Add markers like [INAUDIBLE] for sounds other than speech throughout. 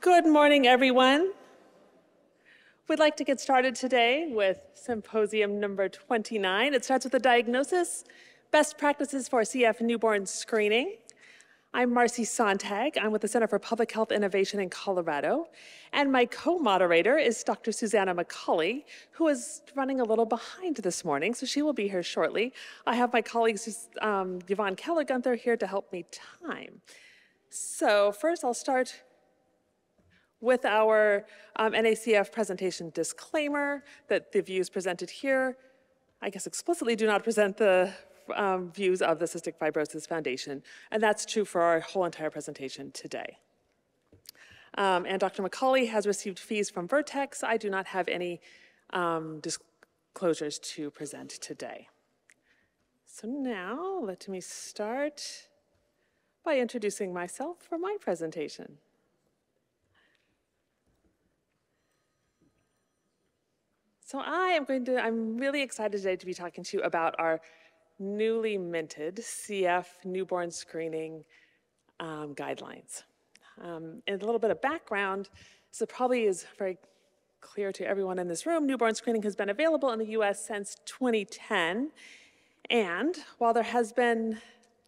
Good morning, everyone. We'd like to get started today with symposium number 29. It starts with a diagnosis, best practices for CF newborn screening. I'm Marci Sontag. I'm with the Center for Public Health Innovation in Colorado. And my co-moderator is Dr. Susanna McColley, who is running a little behind this morning, so she will be here shortly. I have my colleagues um, Yvonne Keller-Gunther here to help me time. So first I'll start with our um, NACF presentation disclaimer that the views presented here, I guess explicitly do not present the um, views of the Cystic Fibrosis Foundation, and that's true for our whole entire presentation today. Um, and Dr. McColley has received fees from Vertex. I do not have any um, disclosures to present today. So now let me start by introducing myself for my presentation. So I am going to, I'm really excited today to be talking to you about our newly minted CF newborn screening um, guidelines. Um, and a little bit of background, so probably is very clear to everyone in this room, newborn screening has been available in the US since 2010. And while there has been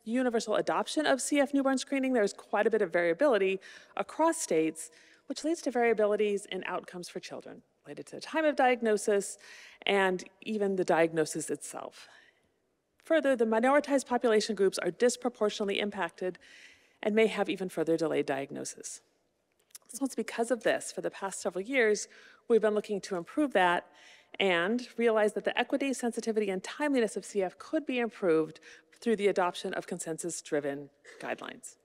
universal adoption of CF newborn screening, there's quite a bit of variability across states, which leads to variabilities in outcomes for children related to the time of diagnosis and even the diagnosis itself. Further, the minoritized population groups are disproportionately impacted and may have even further delayed diagnosis. So it's because of this, for the past several years, we've been looking to improve that and realize that the equity, sensitivity, and timeliness of CF could be improved through the adoption of consensus-driven guidelines.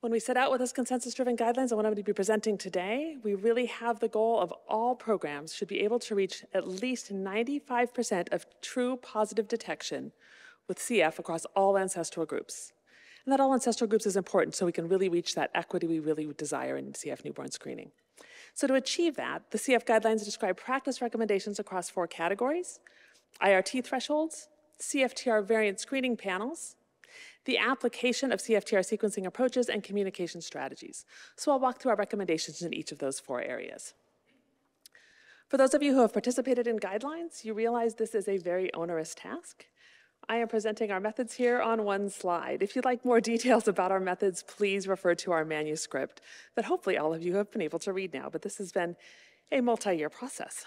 When we set out with this consensus-driven guidelines, I'm going to be presenting today, we really have the goal of all programs should be able to reach at least 95% of true positive detection with CF across all ancestral groups. And that all ancestral groups is important so we can really reach that equity we really desire in CF newborn screening. So to achieve that, the CF guidelines describe practice recommendations across four categories, IRT thresholds, CFTR variant screening panels, the application of CFTR sequencing approaches and communication strategies. So I'll walk through our recommendations in each of those four areas. For those of you who have participated in guidelines, you realize this is a very onerous task. I am presenting our methods here on one slide. If you'd like more [LAUGHS] details about our methods, please refer to our manuscript that hopefully all of you have been able to read now, but this has been a multi-year process.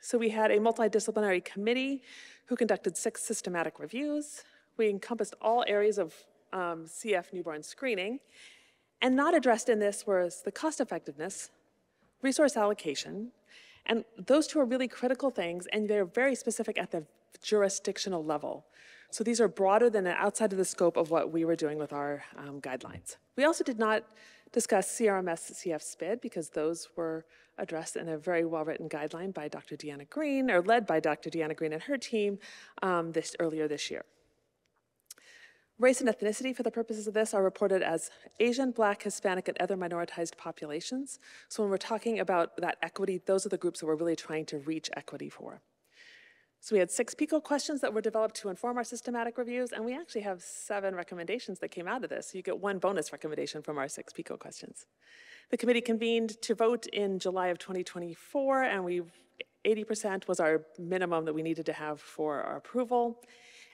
So we had a multidisciplinary committee who conducted six systematic reviews, we encompassed all areas of um, CF newborn screening. And not addressed in this was the cost effectiveness, resource allocation, and those two are really critical things, and they're very specific at the jurisdictional level. So these are broader than outside of the scope of what we were doing with our um, guidelines. We also did not discuss CRMS CF SPID because those were addressed in a very well-written guideline by Dr. Deanna Green, or led by Dr. Deanna Green and her team um, this, earlier this year. Race and ethnicity for the purposes of this are reported as Asian, Black, Hispanic, and other minoritized populations. So when we're talking about that equity, those are the groups that we're really trying to reach equity for. So we had six PICO questions that were developed to inform our systematic reviews, and we actually have seven recommendations that came out of this. So you get one bonus recommendation from our six PICO questions. The committee convened to vote in July of 2024, and we 80% was our minimum that we needed to have for our approval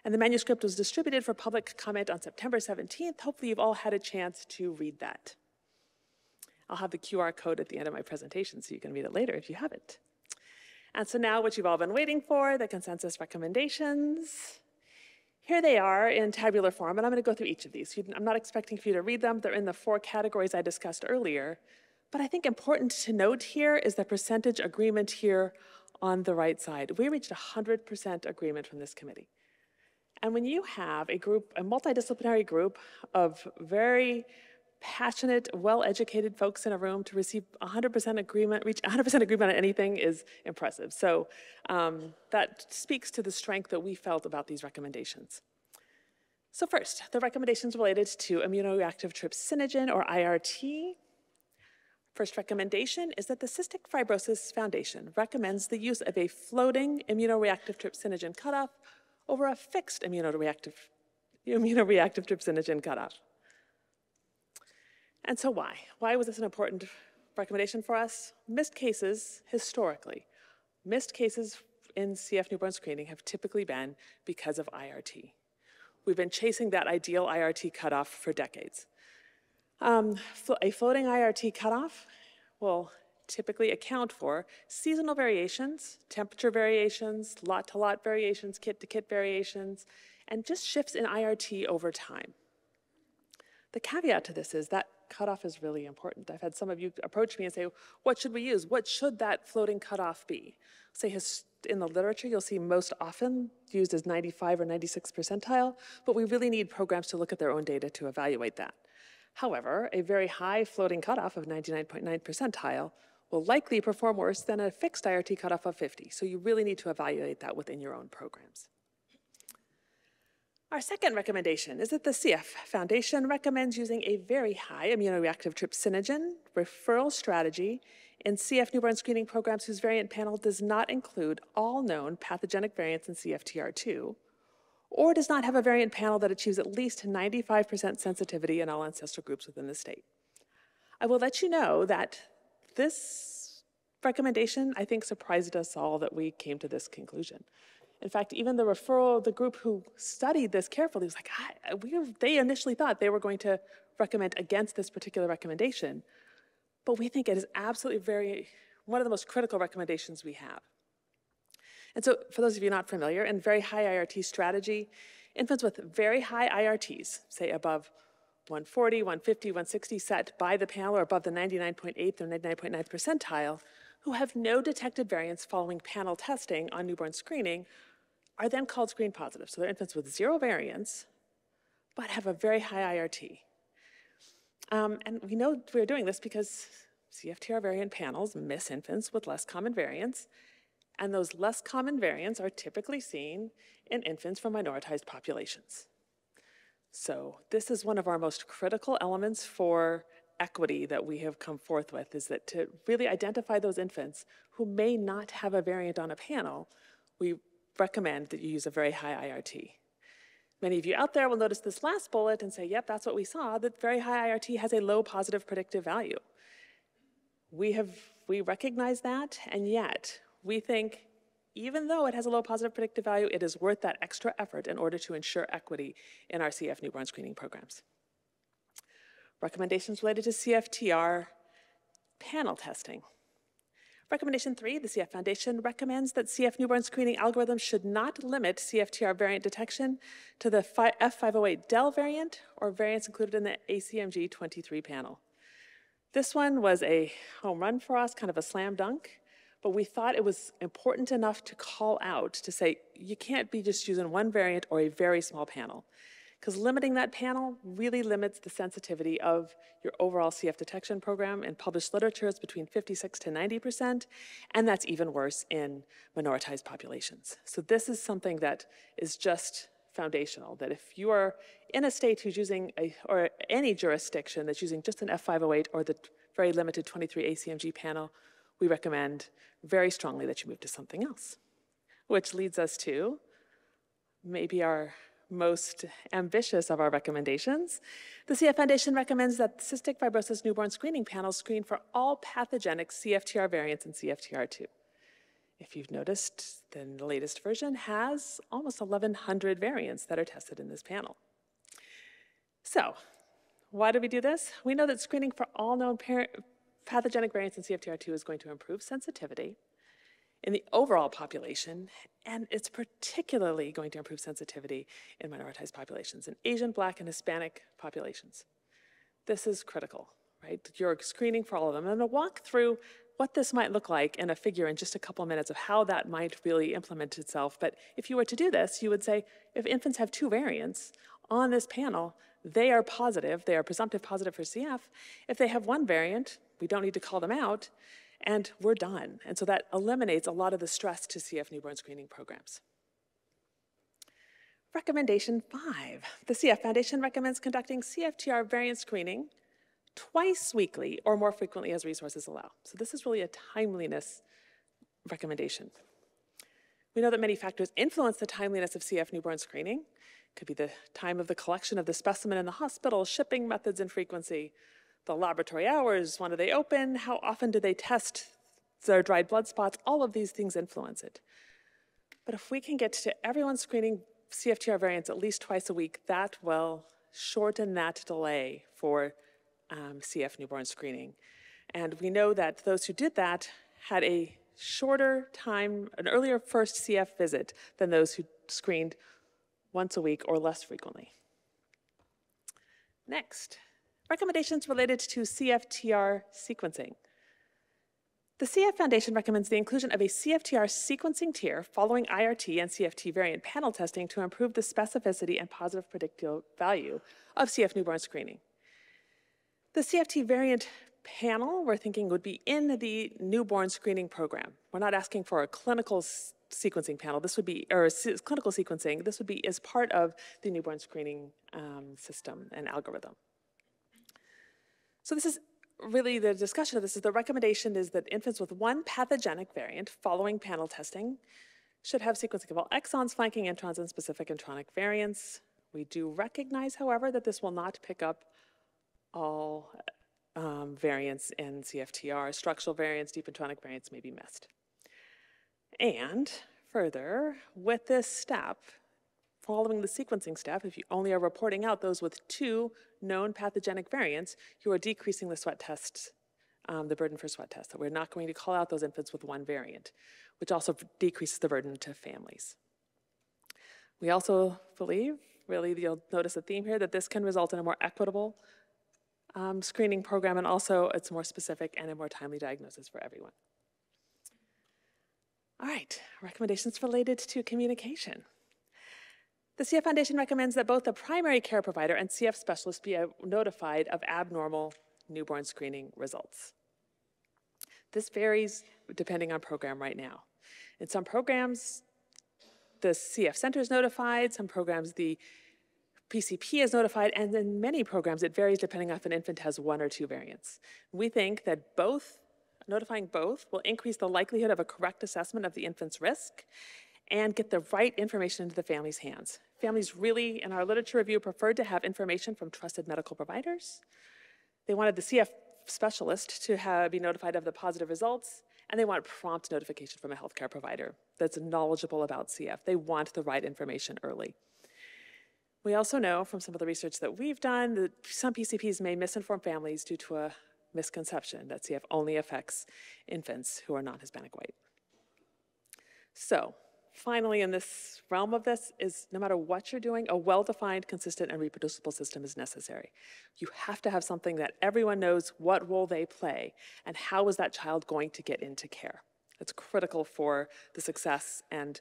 and the manuscript was distributed for public comment on September 17th. Hopefully you've all had a chance to read that. I'll have the QR code at the end of my presentation so you can read it later if you haven't. And so now what you've all been waiting for, the consensus recommendations. Here they are in tabular form, and I'm going to go through each of these. I'm not expecting for you to read them. They're in the four categories I discussed earlier. But I think important to note here is the percentage agreement here on the right side. We reached 100% agreement from this committee. And when you have a group, a multidisciplinary group of very passionate, well-educated folks in a room to receive 100% agreement, reach 100% agreement on anything is impressive. So um, that speaks to the strength that we felt about these recommendations. So first, the recommendations related to immunoreactive trypsinogen or IRT. First recommendation is that the Cystic Fibrosis Foundation recommends the use of a floating immunoreactive trypsinogen cutoff over a fixed immunoreactive, immunoreactive trypsinogen cutoff. And so why? Why was this an important recommendation for us? Missed cases, historically, missed cases in CF newborn screening have typically been because of IRT. We've been chasing that ideal IRT cutoff for decades. Um, a floating IRT cutoff will typically account for seasonal variations, temperature variations, lot to lot variations, kit to kit variations, and just shifts in IRT over time. The caveat to this is that cutoff is really important. I've had some of you approach me and say, what should we use? What should that floating cutoff be? Say in the literature, you'll see most often used as 95 or 96 percentile, but we really need programs to look at their own data to evaluate that. However, a very high floating cutoff of 99.9 .9 percentile will likely perform worse than a fixed IRT cutoff of 50. So you really need to evaluate that within your own programs. Our second recommendation is that the CF Foundation recommends using a very high immunoreactive trypsinogen referral strategy in CF newborn screening programs whose variant panel does not include all known pathogenic variants in CFTR2, or does not have a variant panel that achieves at least 95% sensitivity in all ancestral groups within the state. I will let you know that this recommendation, I think, surprised us all that we came to this conclusion. In fact, even the referral, the group who studied this carefully was like, we, they initially thought they were going to recommend against this particular recommendation. But we think it is absolutely very, one of the most critical recommendations we have. And so for those of you not familiar, in very high IRT strategy, infants with very high IRTs, say above 140, 150, 160 set by the panel or above the 99.8 or 99.9 percentile, who have no detected variants following panel testing on newborn screening, are then called screen positive. So they're infants with zero variants, but have a very high IRT. Um, and we know we're doing this because CFTR variant panels miss infants with less common variants, and those less common variants are typically seen in infants from minoritized populations. So this is one of our most critical elements for equity that we have come forth with is that to really identify those infants who may not have a variant on a panel, we recommend that you use a very high IRT. Many of you out there will notice this last bullet and say, yep, that's what we saw, that very high IRT has a low positive predictive value. We have, we recognize that, and yet we think even though it has a low positive predictive value, it is worth that extra effort in order to ensure equity in our CF newborn screening programs. Recommendations related to CFTR panel testing. Recommendation three, the CF Foundation recommends that CF newborn screening algorithms should not limit CFTR variant detection to the F508 del variant or variants included in the ACMG 23 panel. This one was a home run for us, kind of a slam dunk, but we thought it was important enough to call out to say, you can't be just using one variant or a very small panel because limiting that panel really limits the sensitivity of your overall CF detection program. In published literature, it's between 56 to 90%, and that's even worse in minoritized populations. So this is something that is just foundational, that if you are in a state who's using, a, or any jurisdiction that's using just an F508 or the very limited 23 ACMG panel, we recommend very strongly that you move to something else. Which leads us to maybe our most ambitious of our recommendations. The CF Foundation recommends that cystic fibrosis newborn screening panels screen for all pathogenic CFTR variants in CFTR2. If you've noticed, then the latest version has almost 1,100 variants that are tested in this panel. So, why do we do this? We know that screening for all known pathogenic variants in CFTR2 is going to improve sensitivity, in the overall population, and it's particularly going to improve sensitivity in minoritized populations, in Asian, Black, and Hispanic populations. This is critical, right? You're screening for all of them. I'm going to walk through what this might look like in a figure in just a couple minutes of how that might really implement itself. But if you were to do this, you would say if infants have two variants on this panel, they are positive, they are presumptive positive for CF. If they have one variant, we don't need to call them out and we're done. And so that eliminates a lot of the stress to CF newborn screening programs. Recommendation five, the CF Foundation recommends conducting CFTR variant screening twice weekly or more frequently as resources allow. So this is really a timeliness recommendation. We know that many factors influence the timeliness of CF newborn screening. It could be the time of the collection of the specimen in the hospital, shipping methods and frequency, the laboratory hours, when do they open, how often do they test their dried blood spots, all of these things influence it. But if we can get to everyone screening CFTR variants at least twice a week, that will shorten that delay for um, CF newborn screening. And we know that those who did that had a shorter time, an earlier first CF visit than those who screened once a week or less frequently. Next, recommendations related to CFTR sequencing. The CF Foundation recommends the inclusion of a CFTR sequencing tier following IRT and CFT variant panel testing to improve the specificity and positive predictive value of CF newborn screening. The CFT variant panel we're thinking would be in the newborn screening program. We're not asking for a clinical sequencing panel. This would be, or clinical sequencing, this would be as part of the newborn screening um, system and algorithm. So this is really the discussion of this is the recommendation is that infants with one pathogenic variant following panel testing should have sequencing of all exons, flanking introns, and specific intronic variants. We do recognize, however, that this will not pick up all um, variants in CFTR. Structural variants, deep intronic variants may be missed. And further, with this step, following the sequencing step, if you only are reporting out those with two known pathogenic variants, you are decreasing the sweat test, um, the burden for sweat tests. So we're not going to call out those infants with one variant, which also decreases the burden to families. We also believe, really, you'll notice a theme here, that this can result in a more equitable um, screening program, and also it's more specific and a more timely diagnosis for everyone. All right, recommendations related to communication. The CF Foundation recommends that both the primary care provider and CF specialist be uh, notified of abnormal newborn screening results. This varies depending on program right now. In some programs, the CF center is notified, some programs the PCP is notified, and in many programs it varies depending on if an infant has one or two variants. We think that both, notifying both, will increase the likelihood of a correct assessment of the infant's risk and get the right information into the family's hands. Families really, in our literature review, preferred to have information from trusted medical providers. They wanted the CF specialist to have, be notified of the positive results, and they want prompt notification from a healthcare provider that's knowledgeable about CF. They want the right information early. We also know from some of the research that we've done that some PCPs may misinform families due to a misconception that CF only affects infants who are non-Hispanic white. So finally, in this realm of this, is no matter what you're doing, a well-defined, consistent, and reproducible system is necessary. You have to have something that everyone knows what role they play and how is that child going to get into care. It's critical for the success and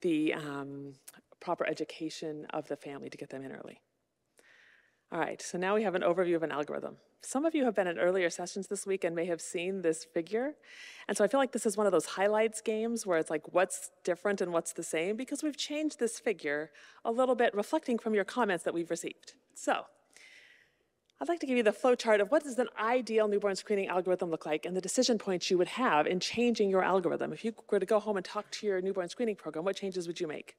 the um, proper education of the family to get them in early. All right, so now we have an overview of an algorithm. Some of you have been in earlier sessions this week and may have seen this figure. And so I feel like this is one of those highlights games where it's like what's different and what's the same because we've changed this figure a little bit reflecting from your comments that we've received. So I'd like to give you the flow chart of what does an ideal newborn screening algorithm look like and the decision points you would have in changing your algorithm. If you were to go home and talk to your newborn screening program, what changes would you make?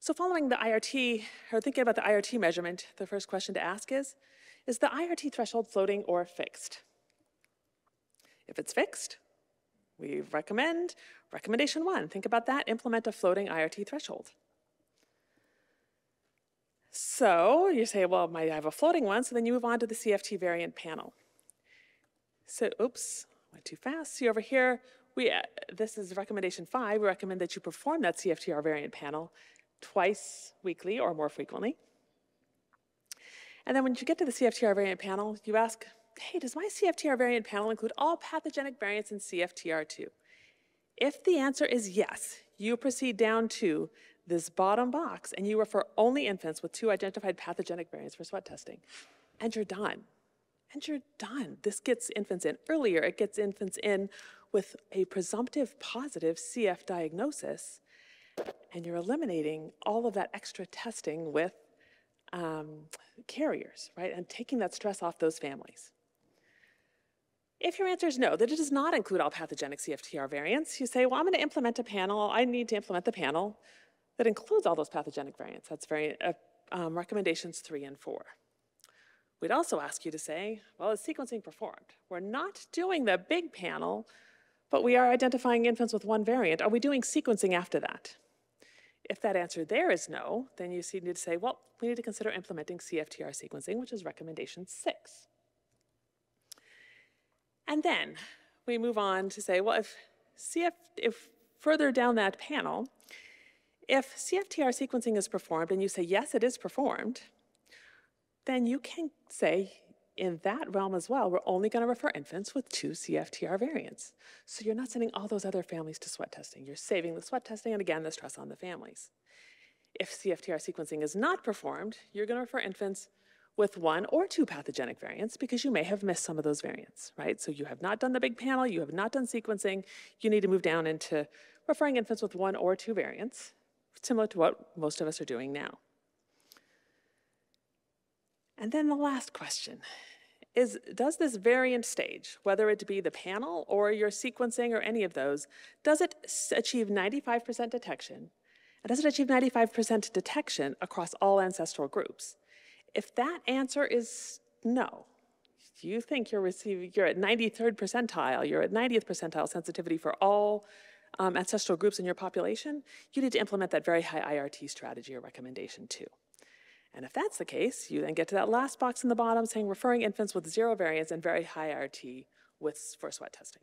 So following the IRT, or thinking about the IRT measurement, the first question to ask is, is the IRT threshold floating or fixed? If it's fixed, we recommend recommendation one. Think about that, implement a floating IRT threshold. So you say, well, I have a floating one, so then you move on to the CFT variant panel. So, oops, went too fast. See over here, we, uh, this is recommendation five. We recommend that you perform that CFTR variant panel twice weekly or more frequently. And then when you get to the CFTR variant panel, you ask, hey, does my CFTR variant panel include all pathogenic variants in CFTR2? If the answer is yes, you proceed down to this bottom box and you refer only infants with two identified pathogenic variants for sweat testing. And you're done. And you're done. This gets infants in earlier. It gets infants in with a presumptive positive CF diagnosis. And you're eliminating all of that extra testing with um, carriers, right? And taking that stress off those families. If your answer is no, that it does not include all pathogenic CFTR variants, you say, well, I'm going to implement a panel. I need to implement the panel that includes all those pathogenic variants. That's very uh, um, recommendations three and four. We'd also ask you to say, well, is sequencing performed? We're not doing the big panel, but we are identifying infants with one variant. Are we doing sequencing after that? If that answer there is no, then you need to say, well, we need to consider implementing CFTR sequencing, which is recommendation six. And then we move on to say, well, if CF, if further down that panel, if CFTR sequencing is performed and you say, yes, it is performed, then you can say in that realm as well, we're only going to refer infants with two CFTR variants. So you're not sending all those other families to sweat testing. You're saving the sweat testing and again, the stress on the families. If CFTR sequencing is not performed, you're going to refer infants with one or two pathogenic variants because you may have missed some of those variants, right? So you have not done the big panel, you have not done sequencing, you need to move down into referring infants with one or two variants, similar to what most of us are doing now. And then the last question is, does this variant stage, whether it be the panel or your sequencing or any of those, does it achieve 95% detection? And does it achieve 95% detection across all ancestral groups? If that answer is no, you think you're receiving, you're at 93rd percentile, you're at 90th percentile sensitivity for all um, ancestral groups in your population, you need to implement that very high IRT strategy or recommendation two. And if that's the case, you then get to that last box in the bottom saying referring infants with zero variance and very high RT with, for sweat testing.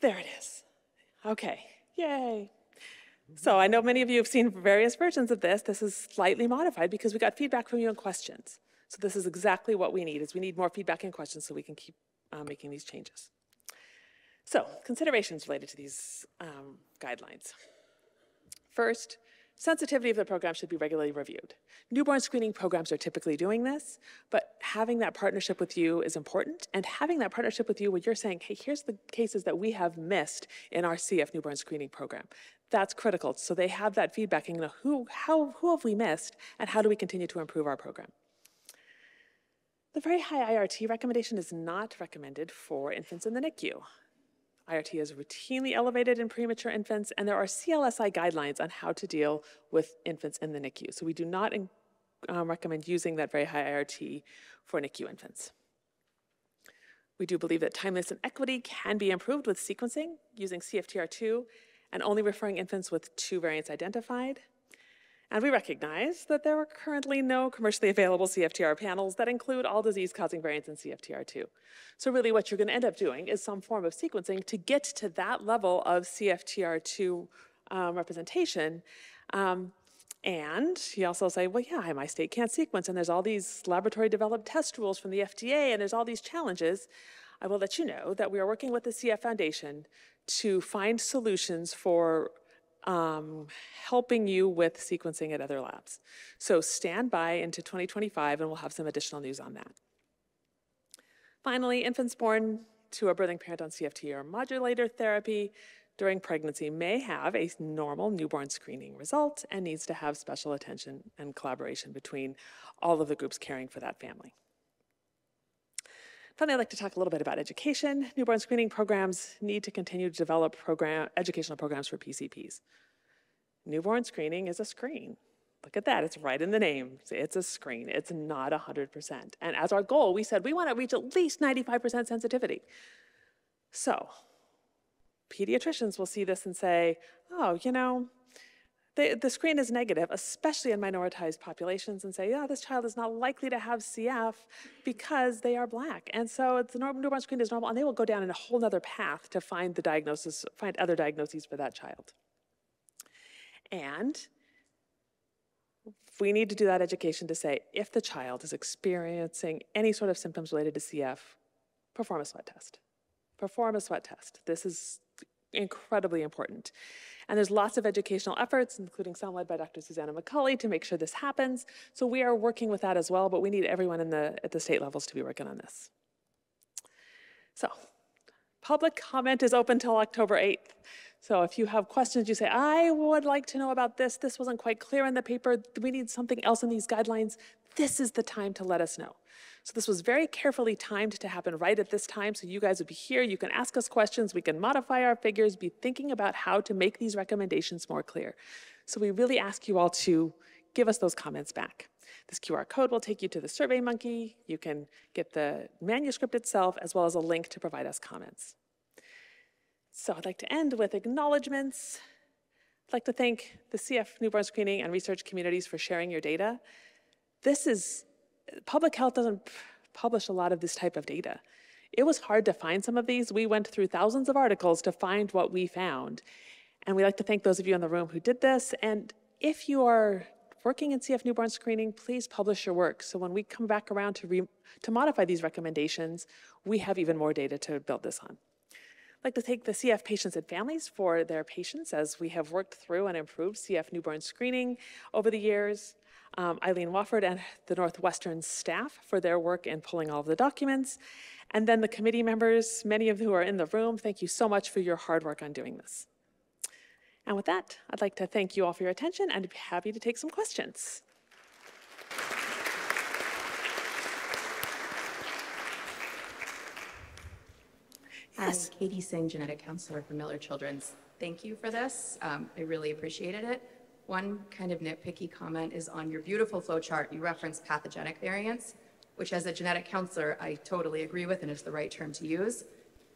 There it is. Okay, yay. So I know many of you have seen various versions of this. This is slightly modified because we got feedback from you and questions. So this is exactly what we need, is we need more feedback and questions so we can keep uh, making these changes. So considerations related to these um, guidelines. First, sensitivity of the program should be regularly reviewed. Newborn screening programs are typically doing this, but having that partnership with you is important, and having that partnership with you when you're saying, hey, here's the cases that we have missed in our CF newborn screening program. That's critical. So they have that feedback and you know, who, how, who have we missed and how do we continue to improve our program? The very high IRT recommendation is not recommended for infants in the NICU. IRT is routinely elevated in premature infants, and there are CLSI guidelines on how to deal with infants in the NICU. So we do not um, recommend using that very high IRT for NICU infants. We do believe that timeliness and equity can be improved with sequencing using CFTR2 and only referring infants with two variants identified. And we recognize that there are currently no commercially available CFTR panels that include all disease-causing variants in CFTR2. So really what you're going to end up doing is some form of sequencing to get to that level of CFTR2 um, representation. Um, and you also say, well, yeah, my state can't sequence, and there's all these laboratory developed test rules from the FDA, and there's all these challenges. I will let you know that we are working with the CF Foundation to find solutions for um, helping you with sequencing at other labs. So stand by into 2025 and we'll have some additional news on that. Finally, infants born to a birthing parent on CFTR modulator therapy during pregnancy may have a normal newborn screening result and needs to have special attention and collaboration between all of the groups caring for that family. Finally, I'd like to talk a little bit about education. Newborn screening programs need to continue to develop program, educational programs for PCPs. Newborn screening is a screen. Look at that, it's right in the name. It's a screen, it's not 100%. And as our goal, we said we want to reach at least 95% sensitivity. So, pediatricians will see this and say, oh, you know, the, the screen is negative, especially in minoritized populations, and say, yeah, this child is not likely to have CF because they are black. And so the normal newborn screen is normal, and they will go down in a whole other path to find the diagnosis, find other diagnoses for that child. And we need to do that education to say, if the child is experiencing any sort of symptoms related to CF, perform a sweat test. Perform a sweat test. This is incredibly important. And there's lots of educational efforts, including some led by Dr. Susanna McColley, to make sure this happens. So we are working with that as well, but we need everyone in the, at the state levels to be working on this. So public comment is open till October 8th. So if you have questions, you say, I would like to know about this, this wasn't quite clear in the paper, we need something else in these guidelines, this is the time to let us know. So this was very carefully timed to happen right at this time, so you guys would be here, you can ask us questions, we can modify our figures, be thinking about how to make these recommendations more clear. So we really ask you all to give us those comments back. This QR code will take you to the SurveyMonkey. You can get the manuscript itself as well as a link to provide us comments. So I'd like to end with acknowledgements. I'd like to thank the CF newborn screening and research communities for sharing your data. This is, public health doesn't publish a lot of this type of data. It was hard to find some of these. We went through thousands of articles to find what we found. And we'd like to thank those of you in the room who did this. And if you are working in CF newborn screening, please publish your work. So when we come back around to, re- to modify these recommendations, we have even more data to build this on. I'd like to thank the CF patients and families for their patience as we have worked through and improved CF newborn screening over the years. Um, Eileen Wofford and the Northwestern staff for their work in pulling all of the documents. And then the committee members, many of who are in the room, thank you so much for your hard work on doing this. And with that, I'd like to thank you all for your attention and be happy to take some questions. Hi, Katie Singh, genetic counselor for Miller Children's. Thank you for this. Um, I really appreciated it. One kind of nitpicky comment is on your beautiful flow chart. You reference pathogenic variants, which as a genetic counselor, I totally agree with and is the right term to use.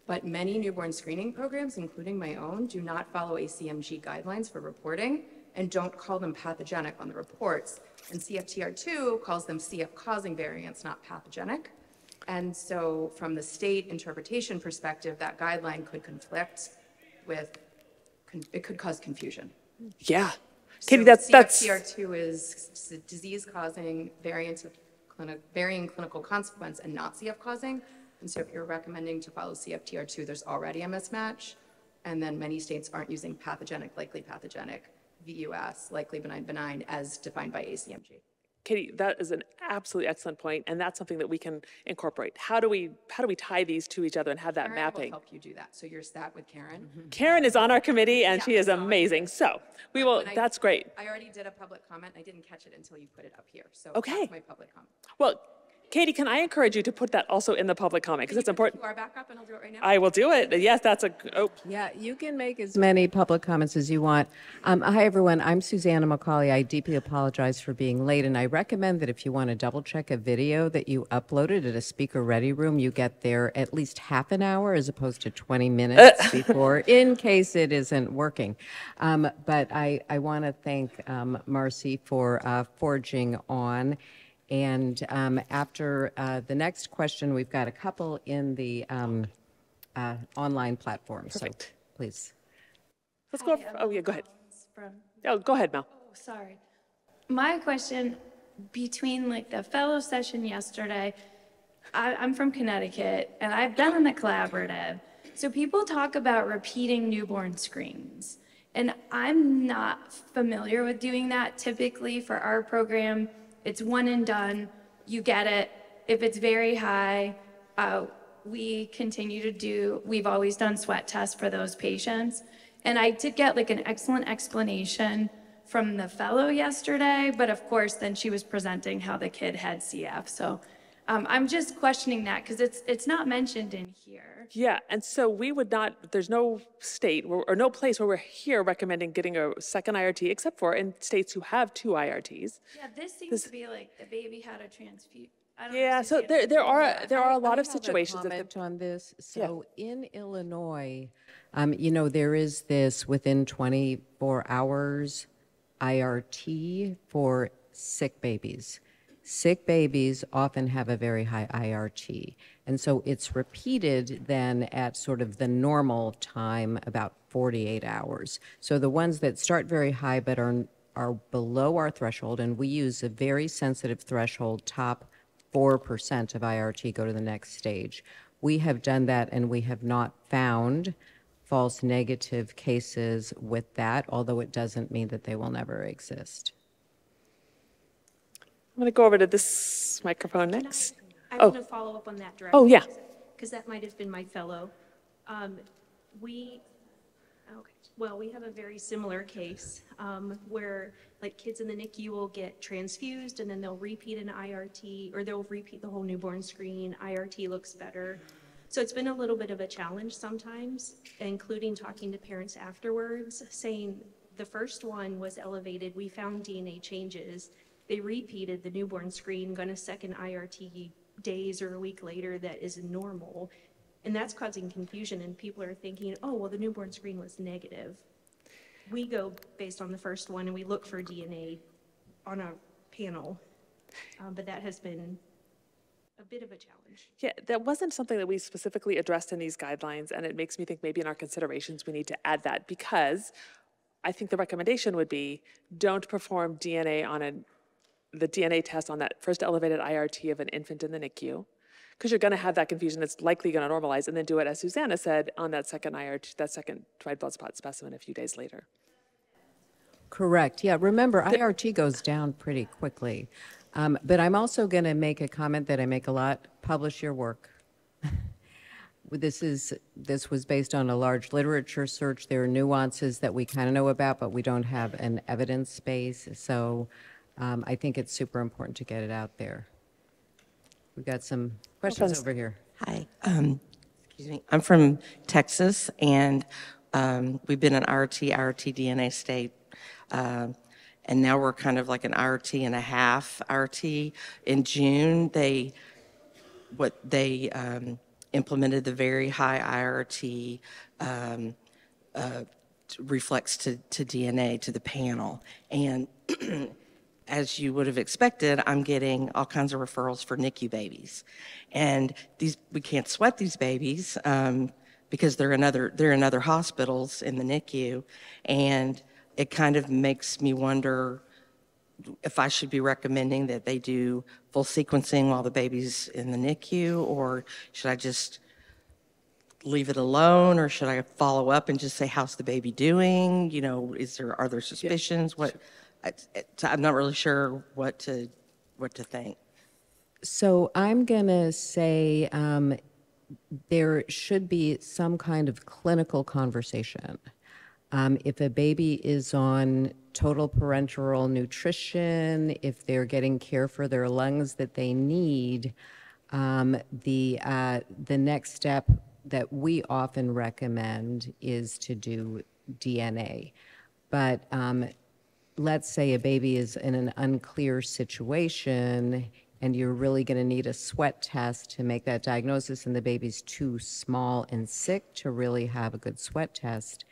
But many newborn screening programs, including my own, do not follow ACMG guidelines for reporting and don't call them pathogenic on the reports. And CFTR2 calls them CF causing variants, not pathogenic. And so from the state interpretation perspective, that guideline could conflict with, it could cause confusion. Yeah. Katie, So that's, that's, CFTR2 is disease-causing variant of clinic, varying clinical consequence and not CF-causing. And so if you're recommending to follow CFTR2, there's already a mismatch. And then many states aren't using pathogenic, likely pathogenic, VUS, likely benign, benign, as defined by ACMG. Katie, that is an absolutely excellent point, and that's something that we can incorporate. How do we, how do we tie these to each other and have that Karen will mapping? help you do that. So you're stat with Karen. Mm-hmm. Karen is on our committee, and she is amazing, so we will, I- that's great. I already did a public comment. I didn't catch it until you put it up here. So Okay. that's my public comment. Well, Katie, can I encourage you to put that also in the public comment, because it's important. QR back up and I'll do it right now. I will do it, yes, that's a, oh, Yeah, you can make as many public comments as you want. Um, hi, everyone. I'm Susanna McColley. I deeply apologize for being late, and I recommend that if you want to double check a video that you uploaded at a speaker ready room, you get there at least half an hour as opposed to 20 minutes [LAUGHS] before, in case it isn't working. Um, but I, I want to thank um, Marci for uh, forging on. And um, after uh, the next question, we've got a couple in the um, uh, online platform. So please. let's go, oh, yeah, go ahead. From, Oh, go ahead, Mel. oh, sorry. My question, between like the fellow session yesterday, I, I'm from Connecticut and I've been in the collaborative. So people talk about repeating newborn screens. And I'm not familiar with doing that. Typically for our program, it's one and done. You get it. If it's very high, uh, we continue to do, we've always done sweat tests for those patients. And I did get like an excellent explanation from the fellow yesterday, but of course, then she was presenting how the kid had CF. So um, I'm just questioning that because it's, it's not mentioned in here. Yeah, and so we would not, there's no state where- or no place where we're here recommending getting a second IRT, except for in states who have two IRTs. Yeah, this seems to be like the baby had a transfusion. I don't Yeah, so there, there are, there are a lot I of have situations. that the- comment on this. So in Illinois, um, you know, there is this within 24 hours IRT for sick babies. Sick babies often have a very high IRT. And so it's repeated then at sort of the normal time, about 48 hours. So the ones that start very high but are, are below our threshold, and we use a very sensitive threshold, top 4% of IRT go to the next stage. We have done that and we have not found false negative cases with that, although it doesn't mean that they will never exist. I'm going to go over to this microphone next. I Oh. to follow up on that directly. Oh, yeah. Because that might have been my fellow. Um, We, okay, well, we have a very similar case um, where like kids in the NICU will get transfused and then they'll repeat an IRT or they'll repeat the whole newborn screen. IRT looks better. So it's been a little bit of a challenge sometimes, including talking to parents afterwards, saying the first one was elevated, we found DNA changes. They repeated the newborn screen, got a second IRT days or a week later that is normal. And that's causing confusion and people are thinking, oh, well, the newborn screen was negative. We go based on the first one and we look for DNA on a panel. Um, But that has been a bit of a challenge. Yeah, that wasn't something that we specifically addressed in these guidelines, and it makes me think maybe in our considerations, we need to add that, because I think the recommendation would be, don't perform DNA on a, the DNA test on that first elevated IRT of an infant in the NICU, because you're gonna have that confusion, it's likely gonna normalize, and then do it, as Susanna said, on that second IRT, that second dried blood spot specimen a few days later. Correct. Yeah, remember, IRT goes down pretty quickly. Um, But I'm also going to make a comment that I make a lot, publish your work. [LAUGHS] This is, this was based on a large literature search. There are nuances that we kind of know about, but we don't have an evidence base. So um, I think it's super important to get it out there. We've got some questions over here. Hi, um, excuse me. I'm from Texas, and um, we've been an IRT, IRT DNA state. um, And now we're kind of like an IRT and a half IRT. In June, they, what, they um, implemented the very high IRT um, uh, reflex to, to DNA, to the panel. And [CLEARS THROAT] as you would have expected, I'm getting all kinds of referrals for NICU babies. And these, we can't sweat these babies um, because they're in other, they're in other hospitals in the NICU. And it kind of makes me wonder if I should be recommending that they do full sequencing while the baby's in the NICU, or should I just leave it alone, or should I follow up and just say, how's the baby doing? You know, is there, are there suspicions? What, I- I'm not really sure what to, what to think. So I'm to say um, there should be some kind of clinical conversation. Um, if a baby is on total parenteral nutrition, if they're getting care for their lungs that they need, um, the uh, the next step that we often recommend is to do DNA. But um, let's say a baby is in an unclear situation and you're really going to need a sweat test to make that diagnosis and the baby's too small and sick to really have a good sweat test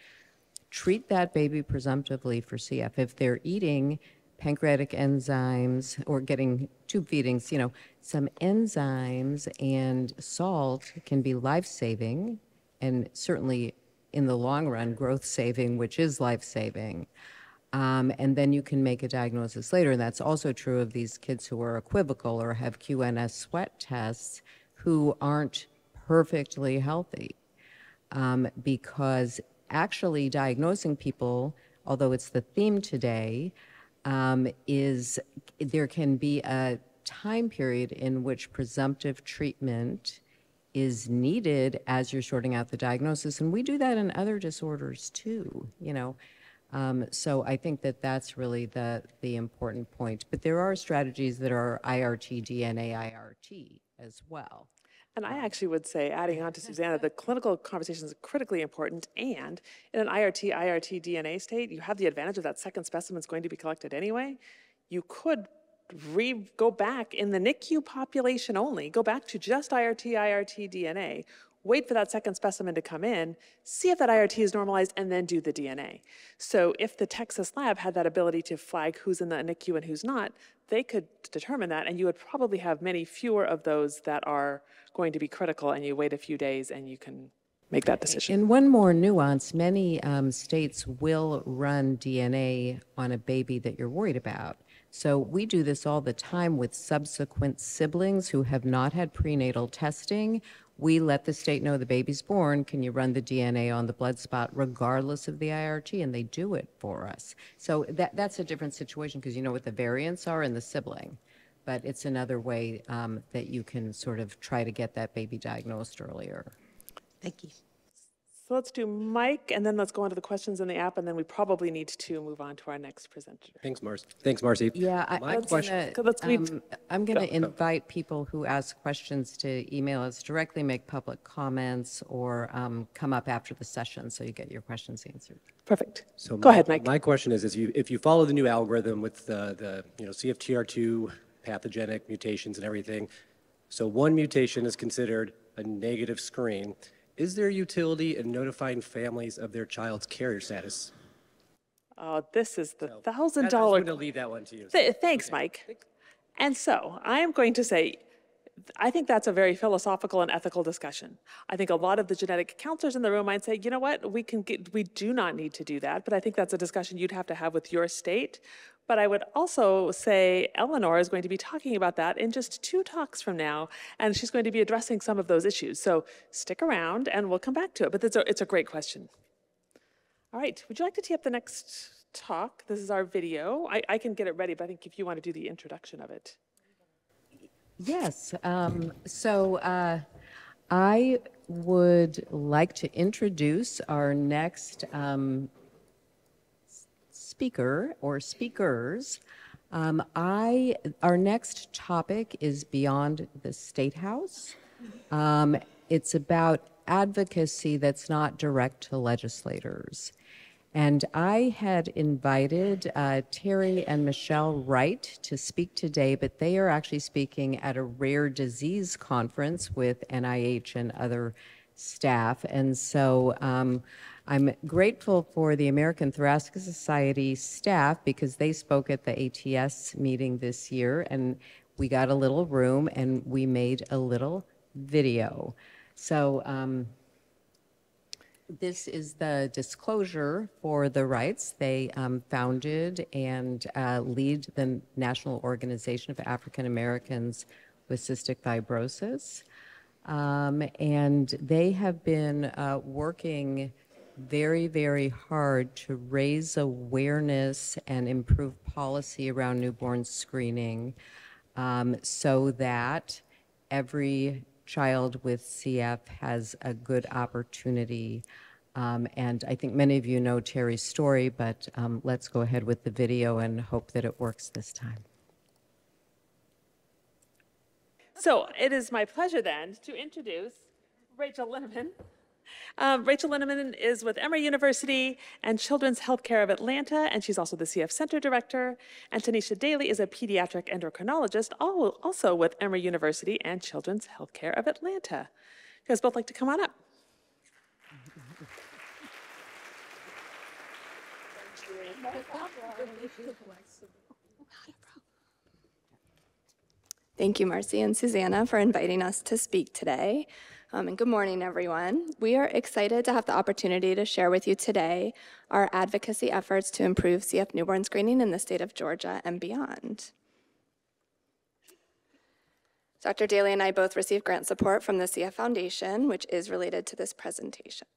treat that baby presumptively for cf if they're eating pancreatic enzymes or getting tube feedings you know some enzymes and salt can be life saving and certainly in the long run growth saving which is life saving um, and then you can make a diagnosis later. And that's also true of these kids who are equivocal or have QNS sweat tests who aren't perfectly healthy. Um, because actually diagnosing people, although it's the theme today, um, is there can be a time period in which presumptive treatment is needed as you're sorting out the diagnosis. And we do that in other disorders too, you know. Um, so I think that that's really the, the important point. But there are strategies that are IRT, DNA, IRT as well. And I actually would say, adding on to Susanna, the clinical conversation is critically important. And in an IRT, IRT DNA state, you have the advantage of that second specimen is going to be collected anyway. You could re, go back in the NICU population only, go back to just IRT, IRT DNA, wait for that second specimen to come in, see if that IRT is normalized, and then do the DNA. So if the Texas lab had that ability to flag who's in the NICU and who's not, they could determine that, and you would probably have many fewer of those that are going to be critical, and you wait a few days and you can make that decision. And one more nuance many um, states will run DNA on a baby that you're worried about. So we do this all the time with subsequent siblings who have not had prenatal testing. We let the state know the baby's born. Can you run the DNA on the blood spot regardless of the IRT? And they do it for us. So that, that's a different situation because you know what the variants are in the sibling. But it's another way um, that you can sort of try to get that baby diagnosed earlier. Thank you. So let's do Mike, and then let's go on to the questions in the app, and then we probably need to move on to our next presenter. Thanks, Marci. Thanks, Marci. Yeah, I- My I'm question, gonna, Let's read- um, I'm going to invite people who ask questions to email us directly, make public comments, or um, come up after the session so you get your questions answered. Perfect. so Go my- ahead, Mike. My question is, is you, if you follow the new algorithm with the, the, you know, CFTR2 pathogenic mutations and everything, so one mutation is considered a negative screen. Is there utility in notifying families of their child's carrier status? Oh, this is the thousand I just going to leave that one to you. Th- Thanks, Mike. And so I am going to say, I think that's a very philosophical and ethical discussion. I think a lot of the genetic counselors in the room might say, you know what, we can get, we do not need to do that. But I think that's a discussion you'd have to have with your state. But I would also say Ellinor is going to be talking about that in just two talks from now, and she's going to be addressing some of those issues. So stick around, and we'll come back to it. But it's a, it's a great question. All right, would you like to tee up the next talk? This is our video. I, I can get it ready, but I think if you want to do the introduction of it. Yes, um, so uh, I would like to introduce our next um, speaker or speakers. Um, I, our next topic is Beyond the State House. Um, It's about advocacy that's not direct to legislators. And I had invited uh, Terry and Michelle Wright to speak today, but they are actually speaking at a rare disease conference with NIH and other staff. And so um, I'm grateful for the American Thoracic Society staff because they spoke at the ATS meeting this year, and we got a little room and we made a little video. So um, this is the disclosure for the Wrights. They um, founded and uh, lead the National Organization of African Americans with Cystic Fibrosis. Um, and they have been uh, working very, very hard to raise awareness and improve policy around newborn screening um, so that every child with CF has a good opportunity. Um, and I think many of you know Terry's story, but um, let's go ahead with the video and hope that it works this time. So it is my pleasure then to introduce Rachel Linnemann. Um, Rachel Linnemann is with Emory University and Children's Healthcare of Atlanta, and she's also the CF Center Director. And Tanicia Daley is a pediatric endocrinologist, also with Emory University and Children's Healthcare of Atlanta. You guys both like to come on up? Thank you, Marci and Susanna, for inviting us to speak today. Um, and good morning, everyone. We are excited to have the opportunity to share with you today our advocacy efforts to improve CF newborn screening in the state of Georgia and beyond. Dr. Daley and I both received grant support from the CF Foundation, which is related to this presentation.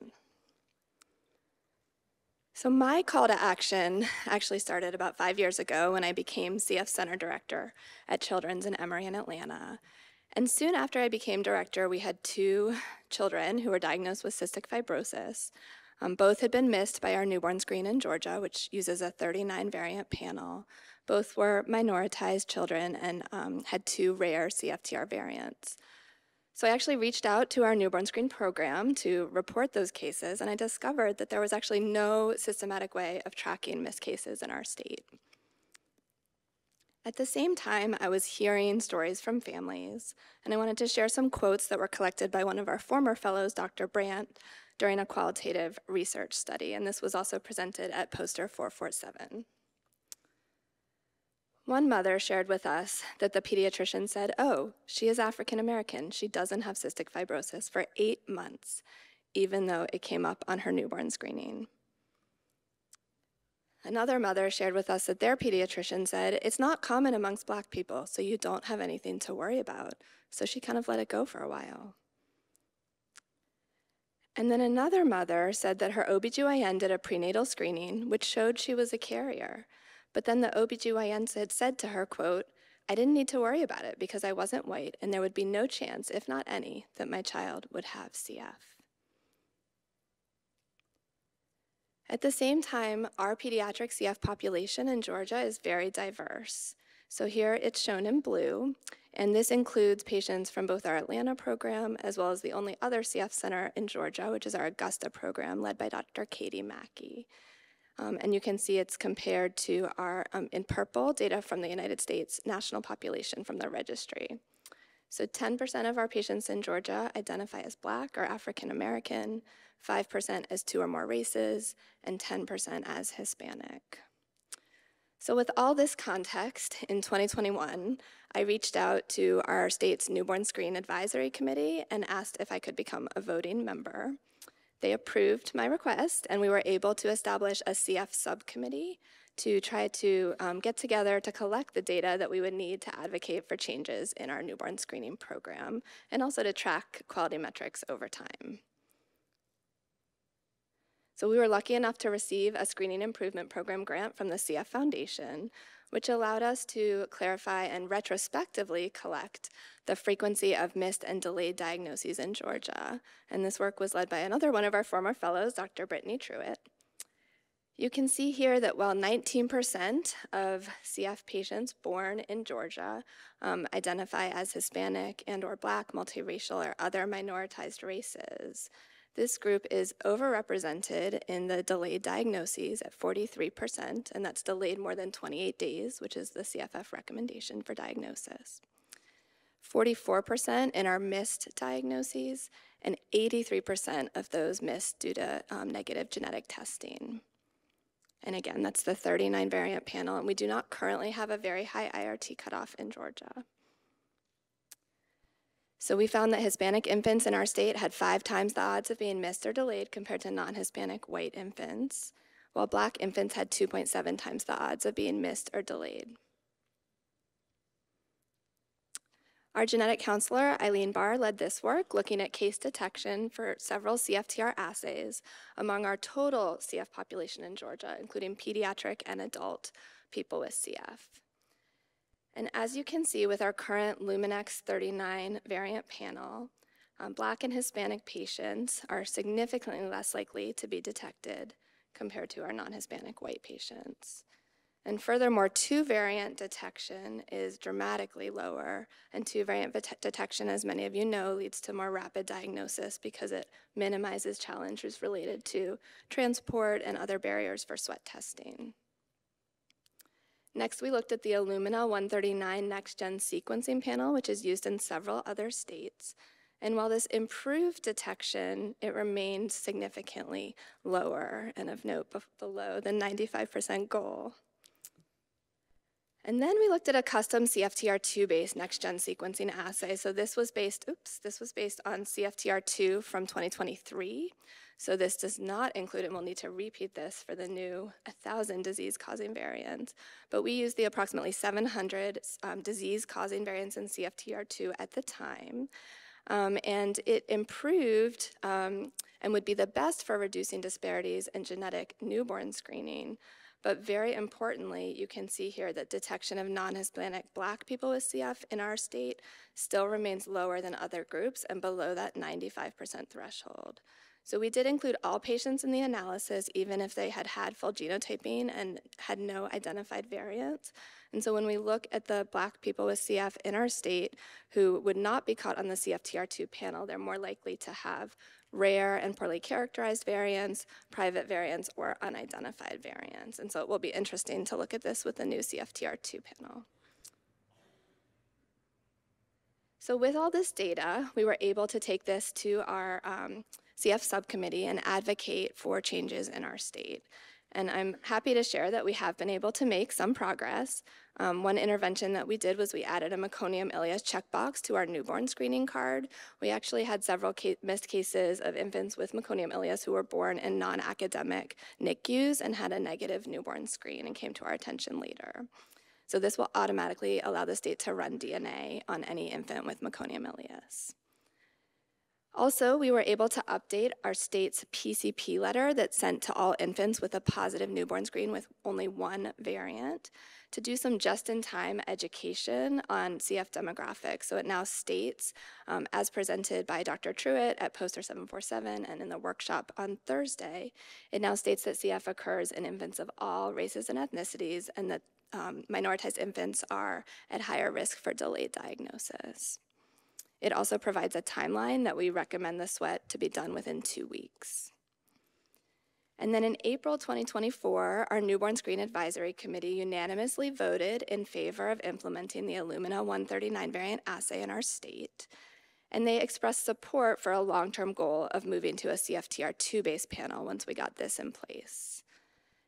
So my call to action actually started about five years ago when I became CF Center Director at Children's in Emory in Atlanta. And soon after I became director, we had two [SIGHS] children who were diagnosed with cystic fibrosis. Um, both had been missed by our newborn screen in Georgia, which uses a 39 variant panel. Both were minoritized children and um, had two rare CFTR variants. So I actually reached out to our newborn screen program to report those cases, and I discovered that there was actually no systematic way of tracking missed cases in our state. At the same time, I was hearing stories from families, and I wanted to share some quotes that were collected by one of our former fellows, Dr. Brandt, during a qualitative research study, and this was also presented at poster 447. One mother shared with us that the pediatrician said, Oh, she is African American. She doesn't have cystic fibrosis for eight months, even though it came up on her newborn screening. Another mother shared with us that their pediatrician said, It's not common amongst black people, so you don't have anything to worry about. So she kind of let it go for a while. And then another mother said that her OBGYN did a prenatal screening, which showed she was a carrier. But then the OBGYN said, said to her, quote, I didn't need to worry about it because I wasn't white and there would be no chance, if not any, that my child would have CF. At the same time, our pediatric CF population in Georgia is very diverse. So here it's shown in blue, and this includes patients from both our Atlanta program as well as the only other CF center in Georgia, which is our Augusta program led by Dr. Katie Mackey. Um, and you can see it's compared to our, um, in purple, data from the United States national population from the registry. So 10% of our patients in Georgia identify as Black or African American, 5% as two or more races, and 10% as Hispanic. So, with all this context, in 2021, I reached out to our state's Newborn Screen Advisory Committee and asked if I could become a voting member. They approved my request, and we were able to establish a CF subcommittee to try to um, get together to collect the data that we would need to advocate for changes in our newborn screening program and also to track quality metrics over time. So we were lucky enough to receive a screening improvement program grant from the CF Foundation, which allowed us to clarify and retrospectively collect the frequency of missed and delayed diagnoses in Georgia. And this work was led by another one of our former fellows, Dr. Brittany Truitt. You can see here that while 19% of CF patients born in Georgia um, identify as Hispanic and or Black, multiracial, or other minoritized races, this group is overrepresented in the delayed diagnoses at 43%, and that's delayed more than 28 days, which is the CFF recommendation for diagnosis. 44% in our missed diagnoses, and 83% of those missed due to um, negative genetic testing. And again, that's the 39 variant panel, and we do not currently have a very high IRT cutoff in Georgia. So we found that Hispanic infants in our state had five times the odds of being missed or delayed compared to non-Hispanic white infants, while black infants had 2.7 times the odds of being missed or delayed. Our genetic counselor, Eileen Barr, led this work looking at case detection for several CFTR assays among our total CF population in Georgia, including pediatric and adult people with CF. And as you can see with our current Luminex 39 variant panel, um, Black and Hispanic patients are significantly less likely to be detected compared to our non-Hispanic white patients. And furthermore, two variant detection is dramatically lower, and two variant detection, as many of you know, leads to more rapid diagnosis because it minimizes challenges related to transport and other barriers for sweat testing. Next, we looked at the Illumina 139 Next Gen sequencing panel, which is used in several other states. And while this improved detection, it remained significantly lower and of note below the 95% goal. And then we looked at a custom CFTR2 based next gen sequencing assay. So this was based, oops, this was based on CFTR2 from 2023. So this does not include, and we'll need to repeat this for the new 1,000 disease-causing variants, but we used the approximately 700 um, disease-causing variants in CFTR2 at the time, um, and it improved um, and would be the best for reducing disparities in genetic newborn screening. But very importantly, you can see here that detection of non-Hispanic black people with CF in our state still remains lower than other groups and below that 95% threshold. So we did include all patients in the analysis, even if they had had full genotyping and had no identified variants. And so when we look at the black people with CF in our state who would not be caught on the CFTR2 panel, they're more likely to have rare and poorly characterized variants, private variants, or unidentified variants. And so it will be interesting to look at this with the new CFTR2 panel. So with all this data, we were able to take this to our um, CF subcommittee and advocate for changes in our state. And I'm happy to share that we have been able to make some progress. Um, one intervention that we did was we added a meconium ileus checkbox to our newborn screening card. We actually had several missed cases of infants with meconium ileus who were born in non-academic NICUs and had a negative newborn screen and came to our attention later. So this will automatically allow the state to run DNA on any infant with meconium ileus. Also, we were able to update our state's PCP letter that's sent to all infants with a positive newborn screen with only one variant to do some just-in-time education on CF demographics. So it now states, um, as presented by Dr. Truitt at Poster 747 and in the workshop on Thursday, it now states that CF occurs in infants of all races and ethnicities and that um, minoritized infants are at higher risk for delayed diagnosis. It also provides a timeline that we recommend the sweat to be done within two weeks. And then in April 2024, our Newborn Screen Advisory Committee unanimously voted in favor of implementing the Illumina 139 variant assay in our state. And they expressed support for a long-term goal of moving to a CFTR2 based panel once we got this in place.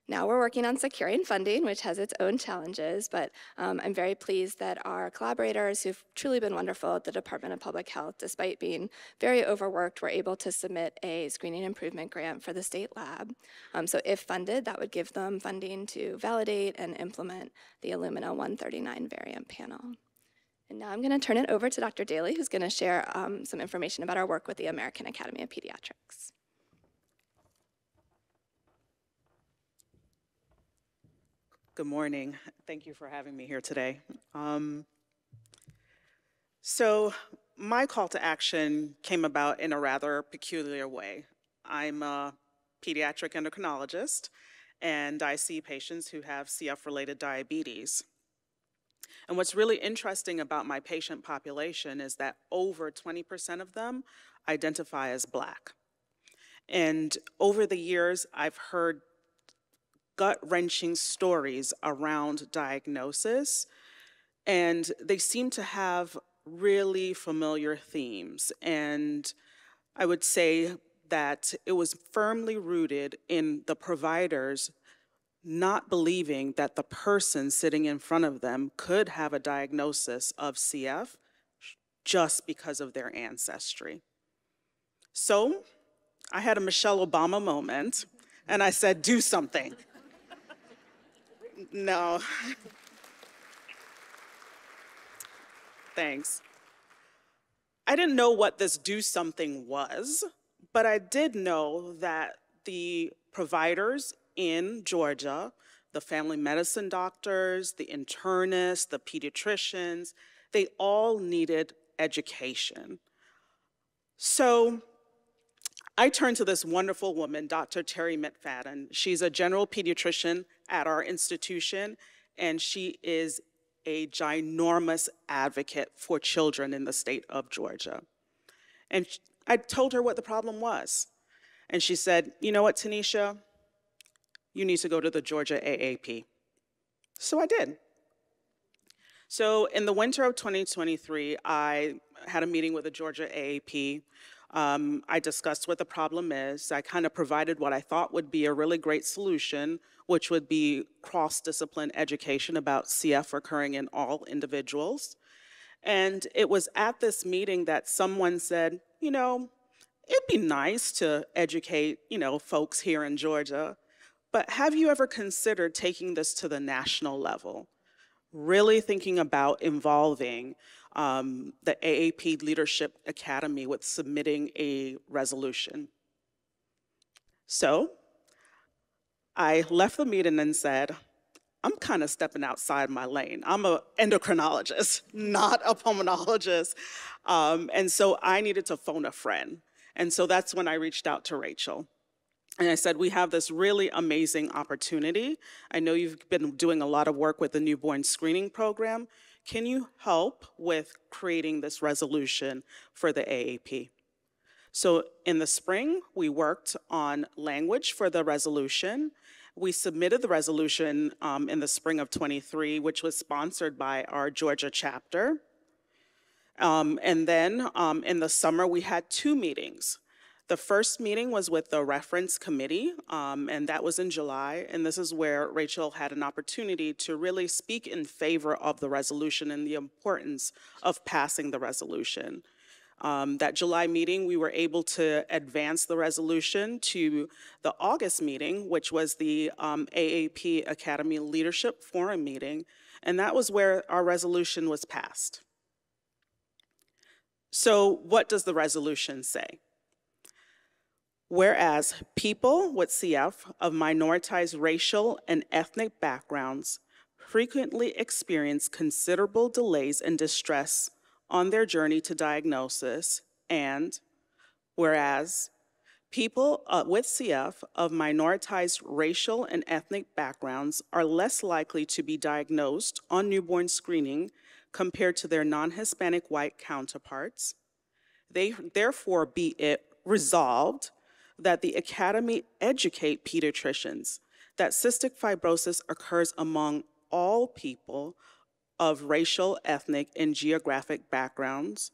Now we're working on securing funding, which has its own challenges, but um, I'm very pleased that our collaborators, who've truly been wonderful at the Department of Public Health, despite being very overworked, were able to submit a screening improvement grant for the state lab. Um, so if funded, that would give them funding to validate and implement the Illumina 139 variant panel. And now I'm going to turn it over to Dr. Daley, who's going to share um, some information about our work with the American Academy of Pediatrics. Good morning. Thank you for having me here today. Um, so, my call to action came about in a rather peculiar way. I'm a pediatric endocrinologist, and I see patients who have CF related diabetes. And what's really interesting about my patient population is that over 20% of them identify as Black. And over the years, I've heard gut wrenching stories around diagnosis, and they seem to have really familiar themes. And I would say that it was firmly rooted in the providers not believing that the person sitting in front of them could have a diagnosis of CF just because of their ancestry. So I had a Michelle Obama moment, and I said, do something. No. Thanks. I didn't know what this do something was, but I did know that the providers in Georgia, the family medicine doctors, the internists, the pediatricians, they all needed education. So I turned to this wonderful woman, Dr. Terry McFadden. She's a general pediatrician at our institution, and she is a ginormous advocate for children in the state of Georgia. And I told her what the problem was. And she said, You know what, Tanicia? You need to go to the Georgia AAP. So I did. So in the winter of 2023, I had a meeting with the Georgia AAP um, I discussed what the problem is. I kind of provided what I thought would be a really great solution, which would be cross-discipline education about CF occurring in all individuals. And it was at this meeting that someone said, you know, it'd be nice to educate, you know, folks here in Georgia, but have you ever considered taking this to the national level? Really thinking about involving um, the AAP Leadership Academy with submitting a resolution. So I left the meeting and said, I'm kind of stepping outside my lane. I'm an endocrinologist, [LAUGHS] not a pulmonologist. Um, and so I needed to phone a friend. And so that's when I reached out to Rachel. And I said, We have this really amazing opportunity. I know you've been doing a lot of work with the newborn screening program. Can you help with creating this resolution for the AAP? So in the spring, we worked on language for the resolution. We submitted the resolution um, in the spring of 23, which was sponsored by our Georgia chapter. Um, and then um, in the summer, we had two meetings. The first meeting was with the reference committee, um, and that was in July. And this is where Rachel had an opportunity to really speak in favor of the resolution and the importance of passing the resolution. Um, that July meeting, we were able to advance the resolution to the August meeting, which was the um, AAP Academy Leadership Forum meeting, and that was where our resolution was passed. So, what does the resolution say? Whereas people with CF of minoritized racial and ethnic backgrounds frequently experience considerable delays and distress on their journey to diagnosis, and whereas people uh, with CF of minoritized racial and ethnic backgrounds are less likely to be diagnosed on newborn screening compared to their non Hispanic white counterparts. They therefore be it resolved that the Academy educate pediatricians that cystic fibrosis occurs among all people of racial, ethnic, and geographic backgrounds,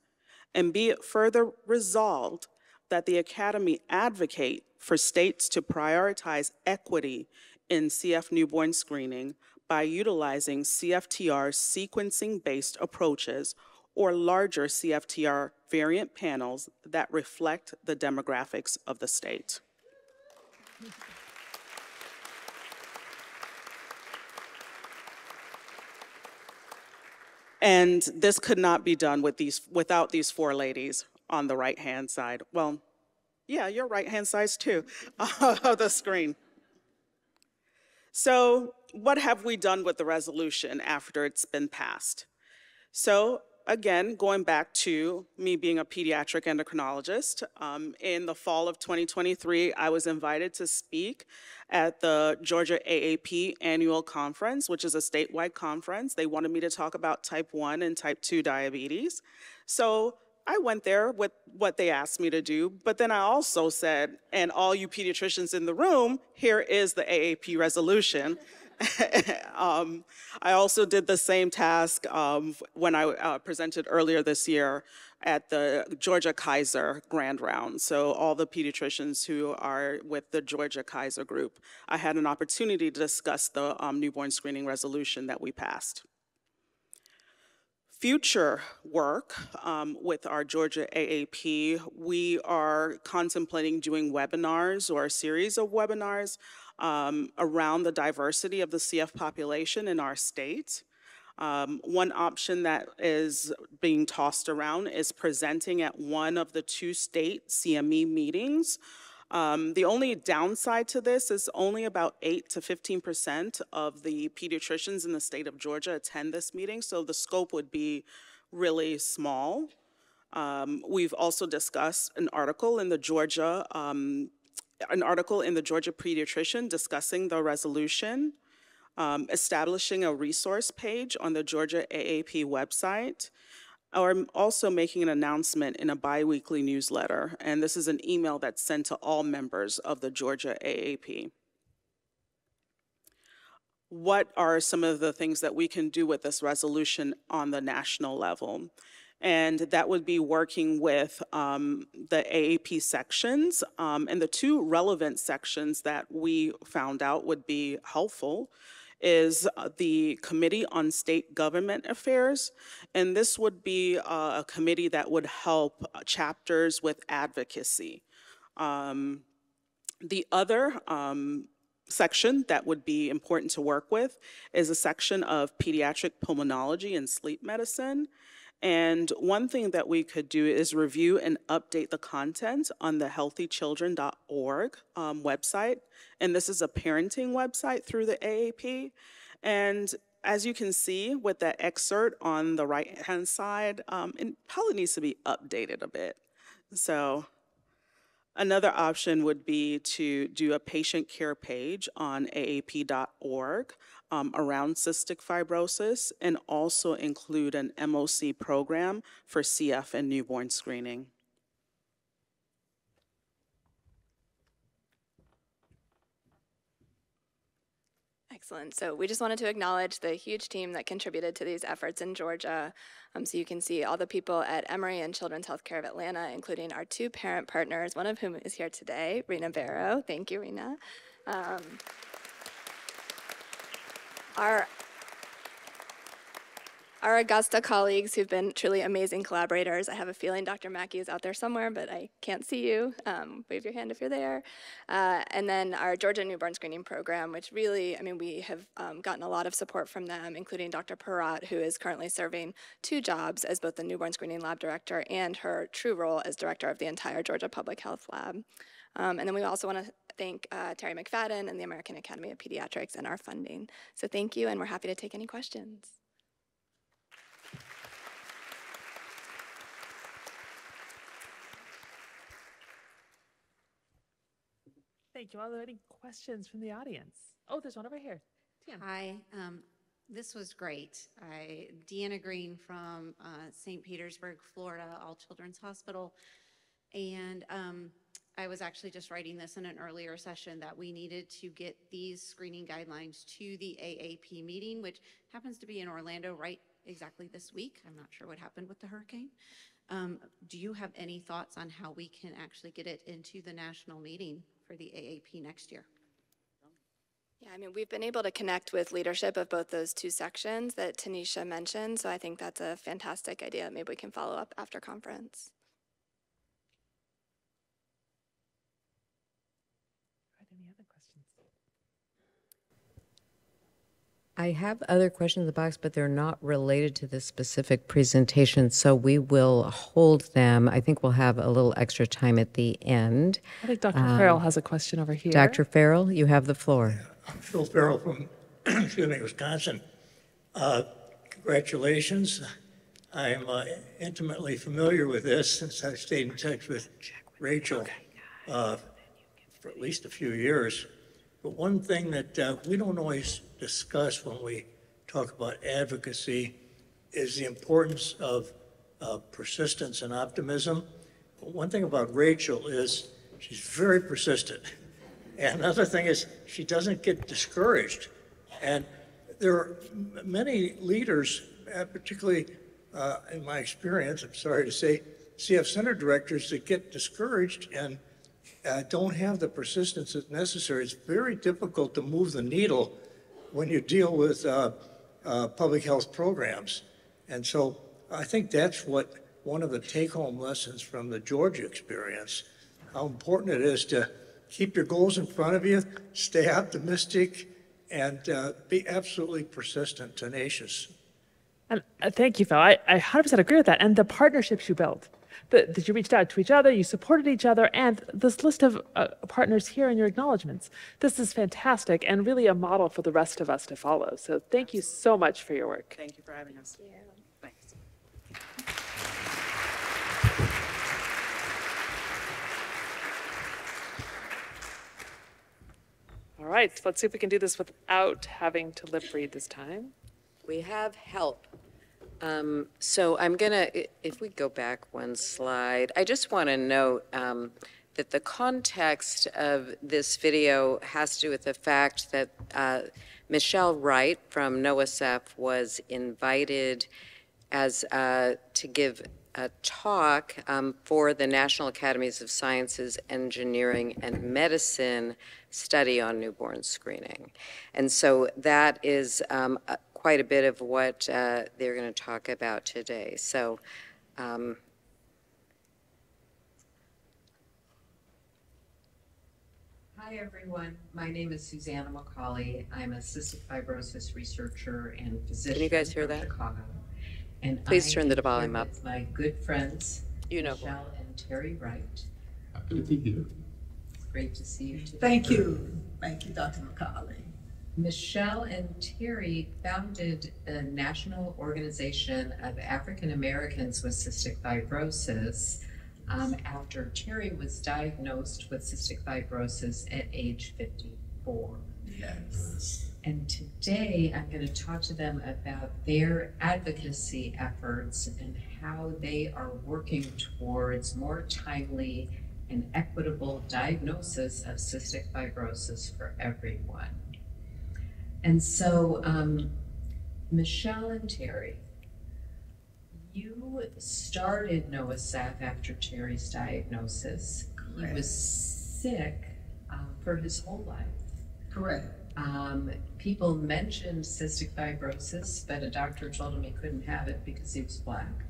and be it further resolved that the Academy advocate for states to prioritize equity in CF newborn screening by utilizing CFTR sequencing-based approaches or larger CFTR variant panels that reflect the demographics of the state. And this could not be done with these, without these four ladies on the right-hand side. Well, yeah, your right-hand side's too, [LAUGHS] of the screen. So what have we done with the resolution after it's been passed? So again, going back to me being a pediatric endocrinologist, um, in the fall of 2023, I was invited to speak at the Georgia AAP annual conference, which is a statewide conference. They wanted me to talk about type 1 and type 2 diabetes. So I went there with what they asked me to do, but then I also said, and all you pediatricians in the room, here is the AAP resolution. [LAUGHS] um, I also did the same task um, when I uh, presented earlier this year at the Georgia Kaiser Grand Round. So all the pediatricians who are with the Georgia Kaiser group, I had an opportunity to discuss the um, newborn screening resolution that we passed. Future work um, with our Georgia AAP, we are contemplating doing webinars or a series of webinars um, around the diversity of the CF population in our state. Um, one option that is being tossed around is presenting at one of the two state CME meetings. Um, the only downside to this is only about 8 to 15% of the pediatricians in the state of Georgia attend this meeting, so the scope would be really small. Um, we've also discussed an article in the Georgia um, an article in the Georgia Pediatrician discussing the resolution, um, establishing a resource page on the Georgia AAP website, or also making an announcement in a biweekly newsletter. And this is an email that's sent to all members of the Georgia AAP. What are some of the things that we can do with this resolution on the national level? And that would be working with um, the AAP sections. Um, and the two relevant sections that we found out would be helpful is uh, the Committee on State Government Affairs, and this would be uh, a committee that would help uh, chapters with advocacy. Um, the other um, section that would be important to work with is a section of pediatric pulmonology and sleep medicine. And one thing that we could do is review and update the content on the healthychildren.org um, website. And this is a parenting website through the AAP. And as you can see with that excerpt on the right hand side, um, it probably needs to be updated a bit. So another option would be to do a patient care page on aap.org um, around cystic fibrosis and also include an MOC program for CF and newborn screening. Excellent. So we just wanted to acknowledge the huge team that contributed to these efforts in Georgia. Um, so you can see all the people at Emory and Children's Healthcare of Atlanta, including our two parent partners, one of whom is here today, Rena Barrow. Thank you, Rena. Um, our our Augusta colleagues who've been truly amazing collaborators. I have a feeling Dr. Mackey is out there somewhere, but I can't see you. Um, wave your hand if you're there. Uh, and then our Georgia Newborn Screening Program, which really, I mean, we have um, gotten a lot of support from them, including Dr. Perrott, who is currently serving two jobs as both the Newborn Screening Lab Director and her true role as Director of the entire Georgia Public Health Lab. Um, and then we also want to thank uh, Terry McFadden and the American Academy of Pediatrics and our funding. So thank you, and we're happy to take any questions. Thank you. Are there any questions from the audience? Oh, there's one over here. Tian. Hi, um, this was great. I, Deanna Green from uh, St. Petersburg, Florida, All Children's Hospital. And um, I was actually just writing this in an earlier session that we needed to get these screening guidelines to the AAP meeting, which happens to be in Orlando right exactly this week. I'm not sure what happened with the hurricane. Um, Do you have any thoughts on how we can actually get it into the national meeting for the AAP next year? Yeah, I mean, we've been able to connect with leadership of both those two sections that Tanicia mentioned, so I think that's a fantastic idea. Maybe we can follow up after conference. Right, Any other questions? I have other questions in the box, but they're not related to this specific presentation, so we will hold them. I think we'll have a little extra time at the end. I think Dr. Farrell has a question over here. Dr. Farrell, you have the floor. I'm Phil Farrell from, [CLEARS THROAT] excuse me, Wisconsin. Uh, Congratulations. I'm uh, intimately familiar with this since I stayed in touch with Rachel uh, for at least a few years. But one thing that uh, we don't always discuss when we talk about advocacy is the importance of uh, persistence and optimism. One thing about Rachel is she's very persistent. [LAUGHS] And another thing is, she doesn't get discouraged. And there are many leaders, uh, particularly uh, in my experience, I'm sorry to say, CF center directors that get discouraged and uh, don't have the persistence that's necessary. It's very difficult to move the needle when you deal with uh, uh, public health programs. And so I think that's what one of the take-home lessons from the Georgia experience, how important it is to keep your goals in front of you, stay optimistic, and uh, be absolutely persistent, tenacious. And uh, thank you, Phil. I, I 100% agree with that. And the partnerships you built, that, that you reached out to each other, you supported each other, and this list of uh, partners here in your acknowledgments. This is fantastic and really a model for the rest of us to follow. So thank you so much for your work. Thank you for having us. Thank Thanks. All right, let's see if we can do this without having to lip read this time. We have help. Um, So I'm going to, if we go back one slide, I just want to note um, that the context of this video has to do with the fact that uh, Michelle Wright from NOAASF was invited as, uh, to give a talk um, for the National Academies of Sciences, Engineering, and Medicine study on newborn screening. And so that is um, quite a bit of what uh, they're going to talk about today. So um, Hi, everyone. My name is Susanna McColley. I'm a cystic fibrosis researcher and physician. Can you guys hear that? Chicago. And Please I turn the am here volume up. with My good friends, You know who. Michelle and Terry Wright. Happy to hear. It's great to see you today. Thank you. Thank you, Dr. McColley. Michelle and Terry founded the National Organization of African Americans with Cystic Fibrosis um, after Terry was diagnosed with cystic fibrosis at age 54. Yes. And today I'm going to talk to them about their advocacy efforts and how they are working towards more timely and equitable diagnosis of cystic fibrosis for everyone. And so, um, Michelle and Terry, you started NOAASAF after Terry's diagnosis. He was sick uh, for his whole life. Correct. Um, people mentioned cystic fibrosis, but a doctor told him he couldn't have it because he was black.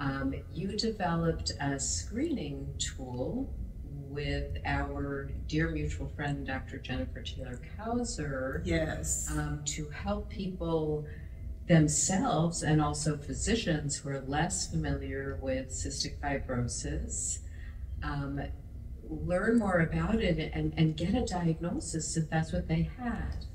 Um, you developed a screening tool with our dear mutual friend, Dr. Jennifer Taylor Kauser, Yes. um, to help people themselves and also physicians who are less familiar with cystic fibrosis um, learn more about it and, and get a diagnosis if that's what they had.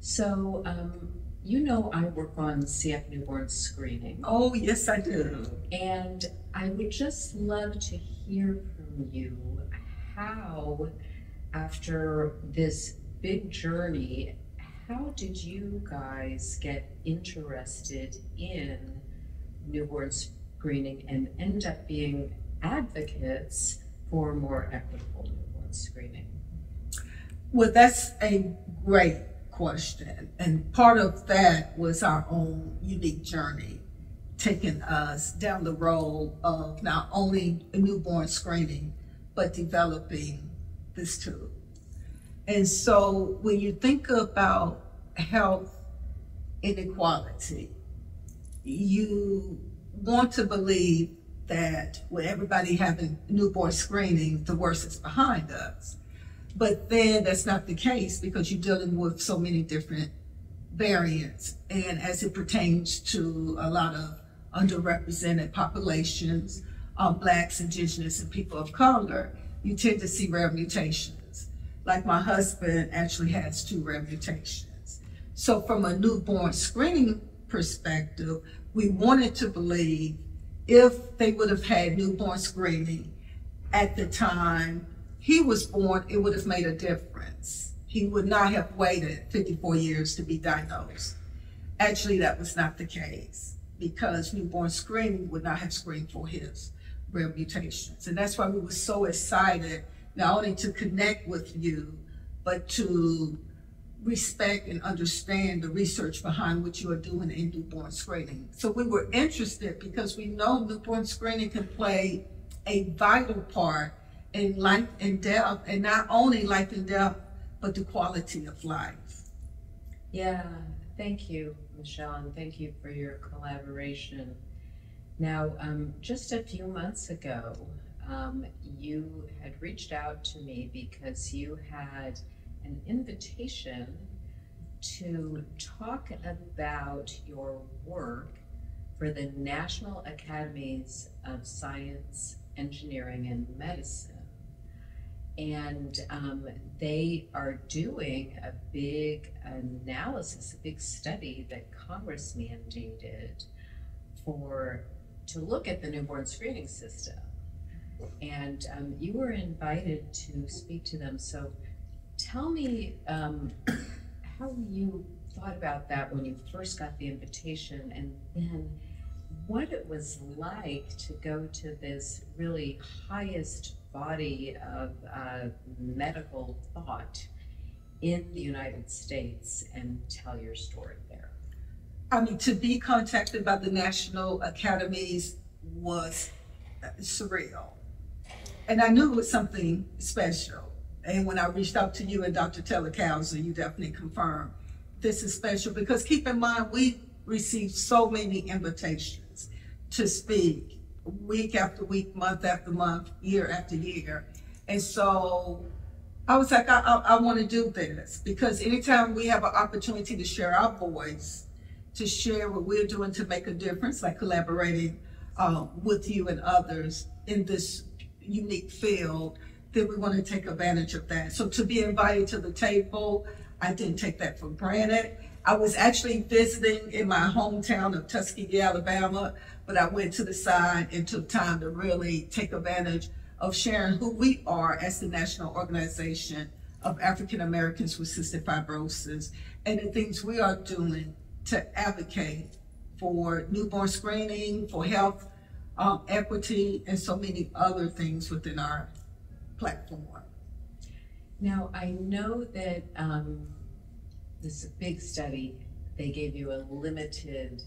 So, um, you know, I work on CF newborn screening. Oh, yes, I do. And I would just love to hear from you how, after this big journey, how did you guys get interested in newborn screening and end up being advocates for more equitable newborn screening? Well, that's a great question. And part of that was our own unique journey, taking us down the road of not only newborn screening, but developing this tool. And so when you think about health inequality, you want to believe that with everybody having newborn screening, the worst is behind us. But then that's not the case because you're dealing with so many different variants. And as it pertains to a lot of underrepresented populations, um, blacks, indigenous, and people of color, you tend to see rare mutations. Like my husband actually has two rare mutations. So from a newborn screening perspective, we wanted to believe if they would have had newborn screening at the time he was born, it would have made a difference. He would not have waited 54 years to be diagnosed. Actually, that was not the case because newborn screening would not have screened for his rare mutations. And that's why we were so excited not only to connect with you, but to respect and understand the research behind what you are doing in newborn screening. So we were interested because we know newborn screening can play a vital part in life and death, and not only life and death, but the quality of life. Yeah, thank you, Michelle, and thank you for your collaboration. Now, um, just a few months ago, um, you had reached out to me because you had an invitation to talk about your work for the National Academies of Science, Engineering, and Medicine. And um, they are doing a big analysis, a big study that Congress mandated for to look at the newborn screening system. And um, you were invited to speak to them. So tell me um, how you thought about that when you first got the invitation, and then what it was like to go to this really highest body of uh, medical thought in the United States and tell your story there. I mean, to be contacted by the National Academies was uh, surreal. And I knew it was something special. And when I reached out to you and Dr. Taylor-Cousar, you definitely confirmed this is special because keep in mind, we received so many invitations to speak week after week, month after month, year after year. And so I was like, I, I, I want to do this because anytime we have an opportunity to share our voice, to share what we're doing to make a difference, like collaborating uh, with you and others in this unique field, then we want to take advantage of that. So to be invited to the table, I didn't take that for granted. I was actually visiting in my hometown of Tuskegee, Alabama, but I went to the side and took time to really take advantage of sharing who we are as the National Organization of African Americans with Cystic Fibrosis and the things we are doing to advocate for newborn screening, for health um, equity, and so many other things within our platform. Now, I know that um, this big study. They gave you a limited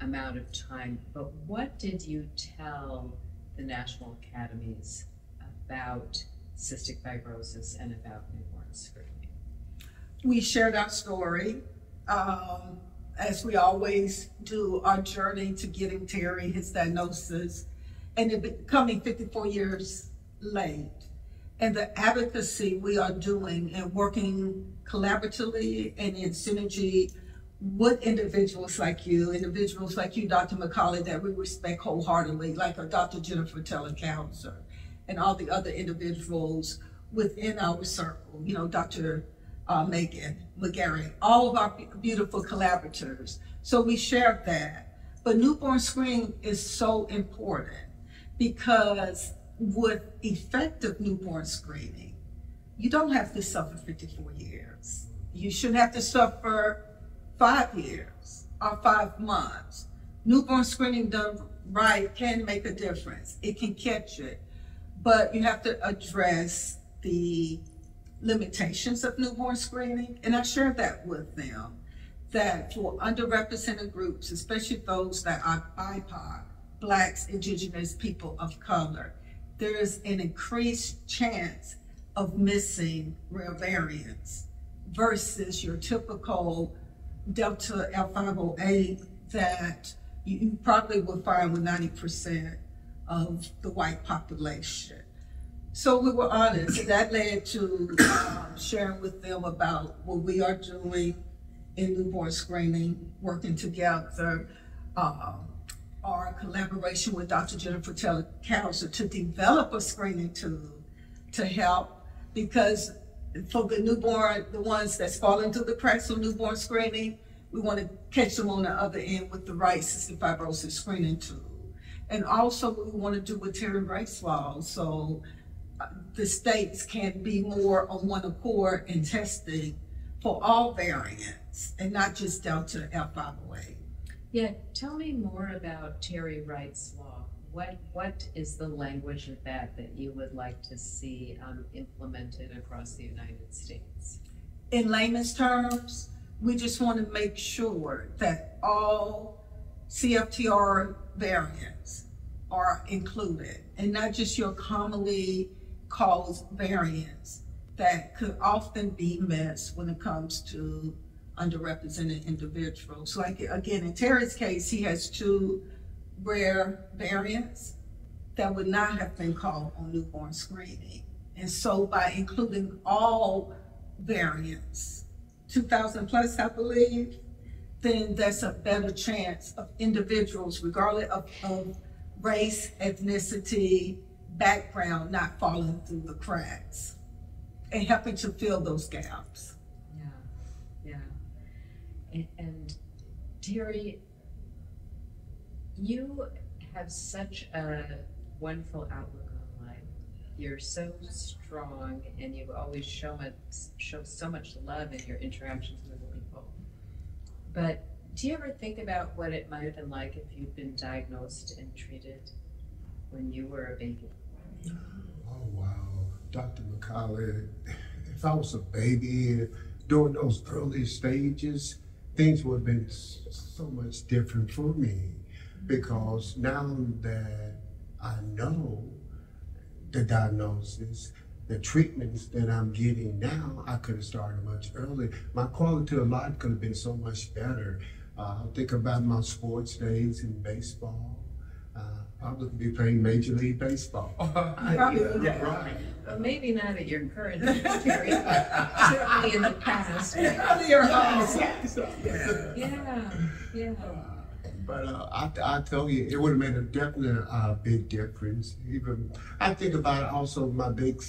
amount of time, but what did you tell the national academies about cystic fibrosis and about newborn screening? we shared our story, um, as we always do, our journey to getting Terry his diagnosis, and it becoming 54 years late. And the advocacy we are doing and working collaboratively and in synergy with individuals like you, individuals like you, Dr. McColley, that we respect wholeheartedly, like Dr. Jennifer Counselor, and all the other individuals within our circle, you know, Dr. Uh, Megan McGarry, all of our beautiful collaborators. So we share that. But newborn screening is so important because with effective newborn screening, you don't have to suffer 54 years. You shouldn't have to suffer five years or five months. Newborn screening done right can make a difference. It can catch it, but you have to address the limitations of newborn screening. And I shared that with them that for underrepresented groups, especially those that are BIPOC, Blacks, Indigenous people of color, there is an increased chance of missing rare variants versus your typical Delta F508 that you, you probably will find with 90% of the white population. So we were honest, that led to um, sharing with them about what we are doing in newborn screening, working together, um, our collaboration with Dr. Jennifer Taylor Counselor to develop a screening tool to help because for the newborn, the ones that's falling through the cracks of newborn screening, we want to catch them on the other end with the right cystic fibrosis screening tool. And also we want to do with Terry Wright's Law, so uh, the states can be more on one accord in testing for all variants and not just Delta F508. Yeah, tell me more about Terry Wright's law. What, what is the language of that that you would like to see um, implemented across the United States? In layman's terms, we just want to make sure that all CFTR variants are included and not just your commonly caused variants that could often be missed when it comes to underrepresented individuals. Like again, in Terry's case, he has two rare variants that would not have been called on newborn screening. And so by including all variants, 2,000 plus, I believe, then there's a better chance of individuals, regardless of, of race, ethnicity, background, not falling through the cracks and helping to fill those gaps. And Terry, you have such a wonderful outlook on life. You're so strong, and you always show much, show so much love in your interactions with people. But do you ever think about what it might have been like if you'd been diagnosed and treated when you were a baby? Oh wow, Dr. McColley, if I was a baby during those early stages, things would have been so much different for me because now that I know the diagnosis, the treatments that I'm getting now, I could have started much earlier. My quality of life could have been so much better. Uh, think about my sports days in baseball. Uh, I would be playing Major League Baseball. [LAUGHS] yeah, right. Well, maybe not at your current Terry, certainly in the past. [LAUGHS] Yeah, yeah. But uh, I, I tell you, it would have made a definite uh, big difference. Even I think about also my big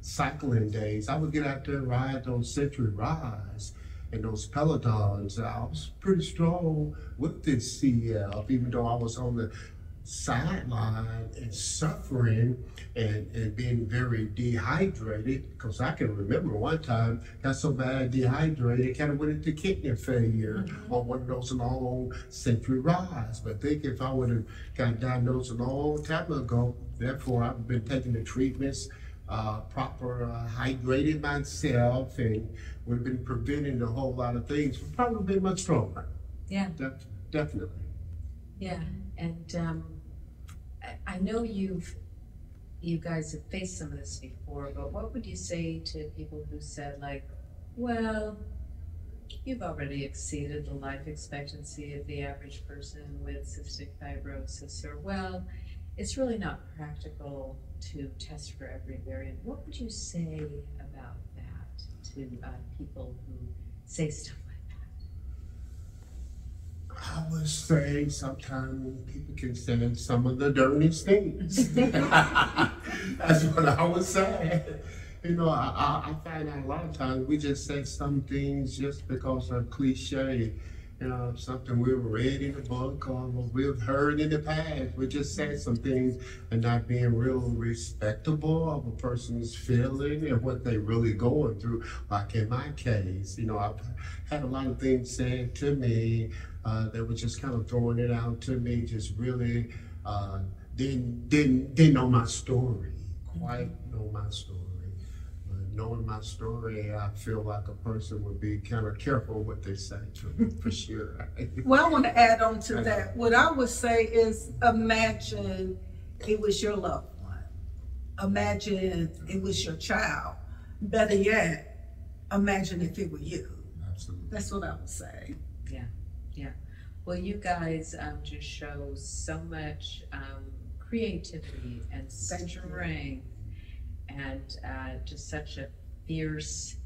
cycling days. I would get out there and ride those Century Rides and those Pelotons. I was pretty strong with this CF, even though I was on the sideline and suffering and, and being very dehydrated because I can remember one time got so bad dehydrated kind of went into kidney failure mm-hmm. on one of those long century rides. But I think if I would have got diagnosed a long time ago, therefore I've been taking the treatments, uh, proper uh, hydrated myself and would have been preventing a whole lot of things, would probably been much stronger. Yeah. Def- definitely. Yeah, and um, I, know you've you guys have faced some of this before, but what would you say to people who said like, well, You've already exceeded the life expectancy of the average person with cystic fibrosis, or well, it's really not practical to test for every variant. What would you say about that to uh, people who say stuff? I would say sometimes people can say some of the dirtiest things. [LAUGHS] That's what I would say. You know, I, I, find out a lot of times we just say some things just because of cliche. You know, something we've read in a book or we've heard in the past. We just say some things and not being real respectable of a person's feeling and what they're really going through. Like in my case, you know, I've had a lot of things said to me uh, that were just kind of throwing it out to me, just really uh, didn't didn't didn't know my story, quite know my story. But knowing my story, I feel like a person would be kind of careful what they say to me for [LAUGHS] sure. Well, I want to add on to that. What I would say is imagine it was your loved one. Imagine it was your child. Better yet, imagine if it were you. Absolutely. That's what I would say. Yeah, yeah. Well, you guys um, just show so much um, creativity and strength and uh, just such a fierce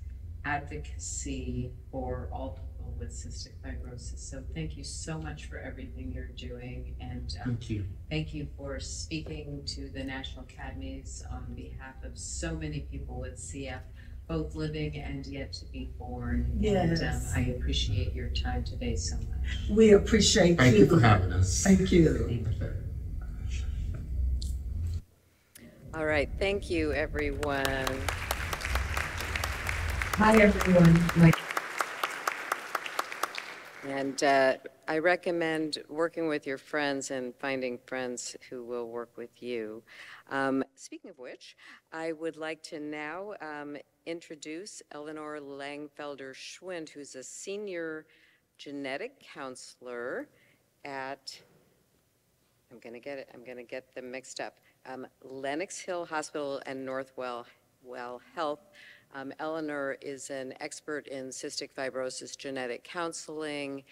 advocacy for all people with cystic fibrosis. So thank you so much for everything you're doing and um, Thank you. Thank you for speaking to the National Academies on behalf of so many people with CF, both living and yet to be born. And um, Yes. I appreciate your time today so much. We appreciate Thank you. you for having us. Thank you. All right, thank you, everyone. Hi, everyone. My And uh, I recommend working with your friends and finding friends who will work with you. Um, Speaking of which, I would like to now um, introduce Ellinor Langfelder-Schwind, who's a senior genetic counselor at, I'm going to get it, I'm going to get them mixed up, um, Lenox Hill Hospital and Northwell Well Health. Um, Ellinor is an expert in cystic fibrosis genetic counseling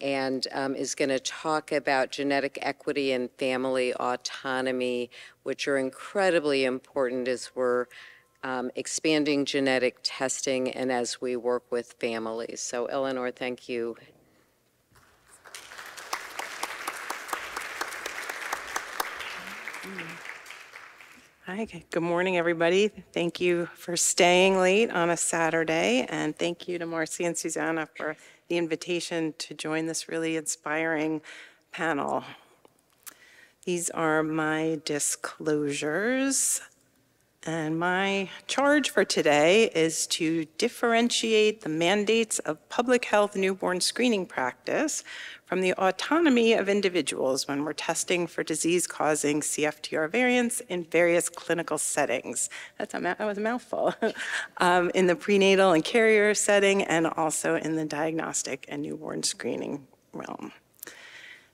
and um, is going to talk about genetic equity and family autonomy, which are incredibly important as we're um, expanding genetic testing and as we work with families. So Ellinor, thank you. Hi, good morning, everybody. Thank you for staying late on a Saturday, and thank you to Marci and Susanna for the invitation to join this really inspiring panel. These are my disclosures. And my charge for today is to differentiate the mandates of public health newborn screening practice from the autonomy of individuals when we're testing for disease-causing CFTR variants in various clinical settings. That's a that was a mouthful. [LAUGHS] Um, In the prenatal and carrier setting, and also in the diagnostic and newborn screening realm.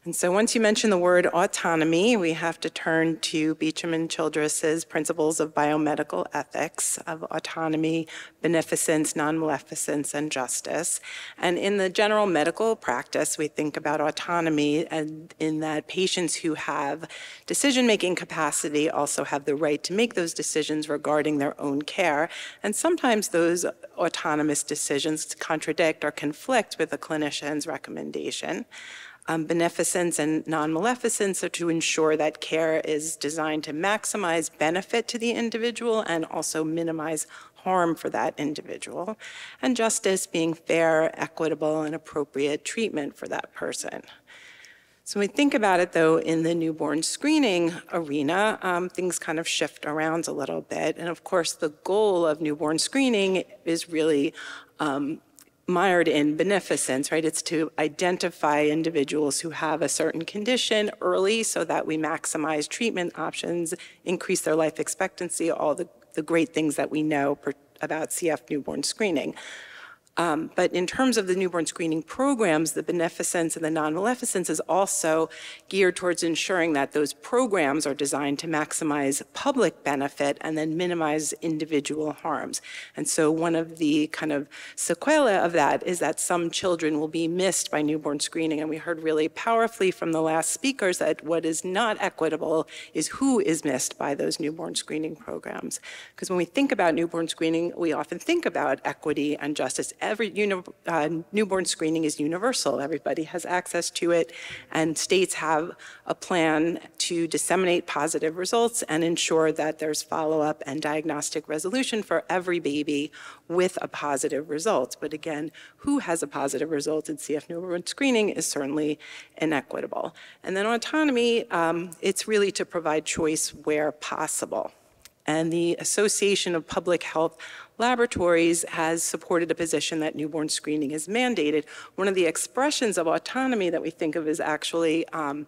And so once you mention the word autonomy, we have to turn to Beauchamp and Childress's Principles of Biomedical Ethics of Autonomy, Beneficence, Non-Maleficence, and Justice. And in the general medical practice, we think about autonomy and in that patients who have decision-making capacity also have the right to make those decisions regarding their own care. And sometimes those autonomous decisions contradict or conflict with a clinician's recommendation. Um, beneficence and non-maleficence are to ensure that care is designed to maximize benefit to the individual and also minimize harm for that individual. And justice being fair, equitable, and appropriate treatment for that person. So when we think about it, though, in the newborn screening arena, um, things kind of shift around a little bit. And of course, the goal of newborn screening is really um, mired in beneficence, right? It's to identify individuals who have a certain condition early so that we maximize treatment options, increase their life expectancy, all the, the great things that we know per, about CF newborn screening. Um, But in terms of the newborn screening programs, the beneficence and the non-maleficence is also geared towards ensuring that those programs are designed to maximize public benefit and then minimize individual harms. And so one of the kind of sequelae of that is that some children will be missed by newborn screening. And we heard really powerfully from the last speakers that what is not equitable is who is missed by those newborn screening programs. Because when we think about newborn screening, we often think about equity and justice every uh, newborn screening is universal. Everybody has access to it, and states have a plan to disseminate positive results and ensure that there's follow-up and diagnostic resolution for every baby with a positive result. But again, who has a positive result in CF newborn screening is certainly inequitable. And then autonomy, um, it's really to provide choice where possible. And the Association of Public Health Laboratories has supported a position that newborn screening is mandated. One of the expressions of autonomy that we think of is actually um,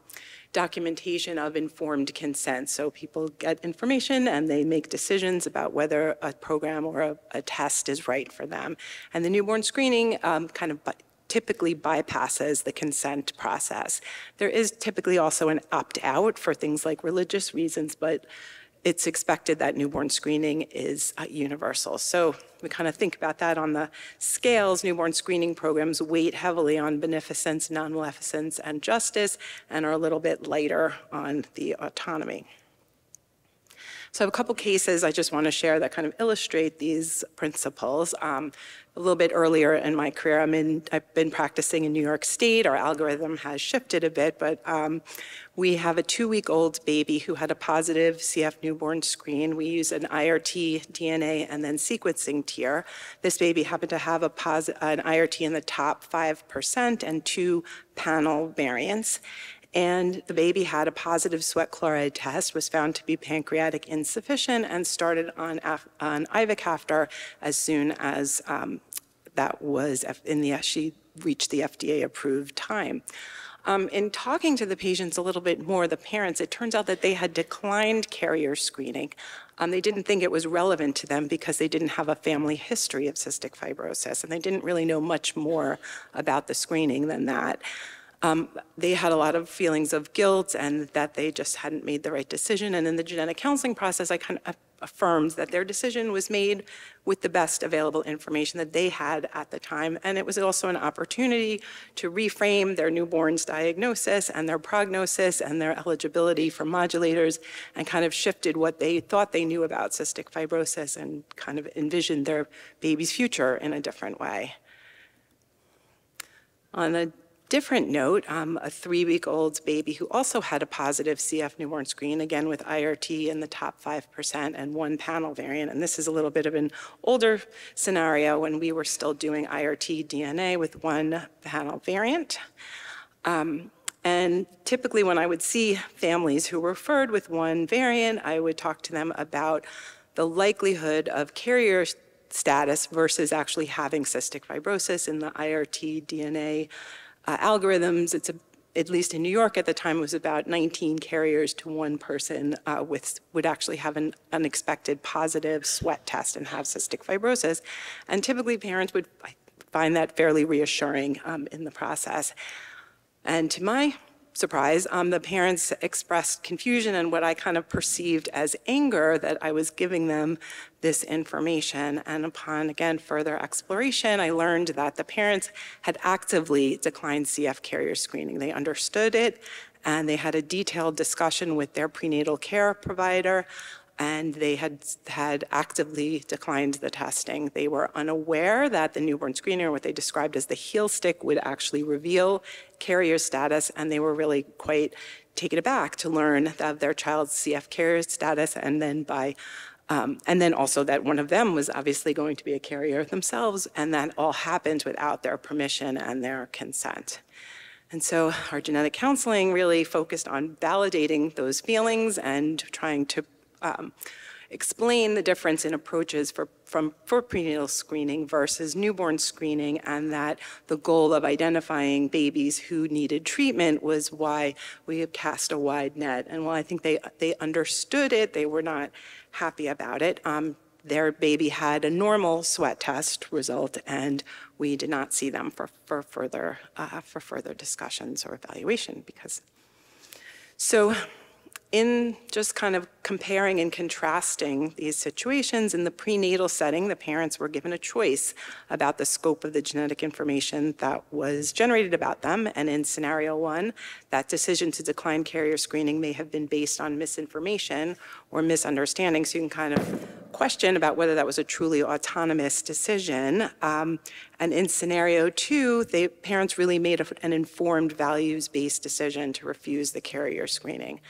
documentation of informed consent. So people get information and they make decisions about whether a program or a, a test is right for them. And the newborn screening um, kind of typically bypasses the consent process. There is typically also an opt-out for things like religious reasons, but it's expected that newborn screening is uh, universal. So we kind of think about that on the scales. Newborn screening programs weight heavily on beneficence, non-maleficence, and justice, and are a little bit lighter on the autonomy. So I have a couple cases I just want to share that kind of illustrate these principles. Um, a little bit earlier in my career, I'm in, I've been practicing in New York State. Our algorithm has shifted a bit, but um, we have a two-week-old baby who had a positive CF newborn screen. We use an IRT DNA and then sequencing tier. This baby happened to have an IRT in the top 5% and two panel variants and the baby had a positive sweat chloride test, was found to be pancreatic insufficient, and started on, on ivacaftor as soon as um, that was in the, she reached the FDA approved time. Um, in talking to the patients a little bit more, the parents, it turns out that they had declined carrier screening. Um, they didn't think it was relevant to them because they didn't have a family history of cystic fibrosis, and they didn't really know much more about the screening than that. Um, they had a lot of feelings of guilt and that they just hadn't made the right decision. And in the genetic counseling process, I kind of affirmed that their decision was made with the best available information that they had at the time. And it was also an opportunity to reframe their newborn's diagnosis and their prognosis and their eligibility for modulators and kind of shifted what they thought they knew about cystic fibrosis and kind of envisioned their baby's future in a different way. On a different note, um, a three-week-old baby who also had a positive CF newborn screen, again with IRT in the top 5% and one panel variant. And this is a little bit of an older scenario when we were still doing IRT DNA with one panel variant. Um, and typically when I would see families who were referred with one variant, I would talk to them about the likelihood of carrier status versus actually having cystic fibrosis in the IRT DNA uh, algorithms. It's a, at least in New York at the time, it was about 19 carriers to one person uh, with would actually have an unexpected positive sweat test and have cystic fibrosis. And typically parents would find that fairly reassuring um, in the process. And to my surprise, um, the parents expressed confusion and what I kind of perceived as anger that I was giving them this information. And upon, again, further exploration, I learned that the parents had actively declined CF carrier screening. They understood it and they had a detailed discussion with their prenatal care provider and they had had actively declined the testing. They were unaware that the newborn screener, what they described as the heel stick, would actually reveal carrier status, and they were really quite taken aback to learn of their child's CF carrier status, and then by um, and then also that one of them was obviously going to be a carrier themselves, and that all happened without their permission and their consent. And so our genetic counseling really focused on validating those feelings and trying to um, explain the difference in approaches for, from, for prenatal screening versus newborn screening, and that the goal of identifying babies who needed treatment was why we have cast a wide net. And while I think they, they understood it, they were not happy about it. Um, their baby had a normal sweat test result, and we did not see them for, for further uh, for further discussions or evaluation because. So in just kind of comparing and contrasting these situations, in the prenatal setting, the parents were given a choice about the scope of the genetic information that was generated about them. And in scenario one, that decision to decline carrier screening may have been based on misinformation or misunderstanding. So you can kind of question about whether that was a truly autonomous decision. Um, and in scenario two, the parents really made an informed values-based decision to refuse the carrier screening.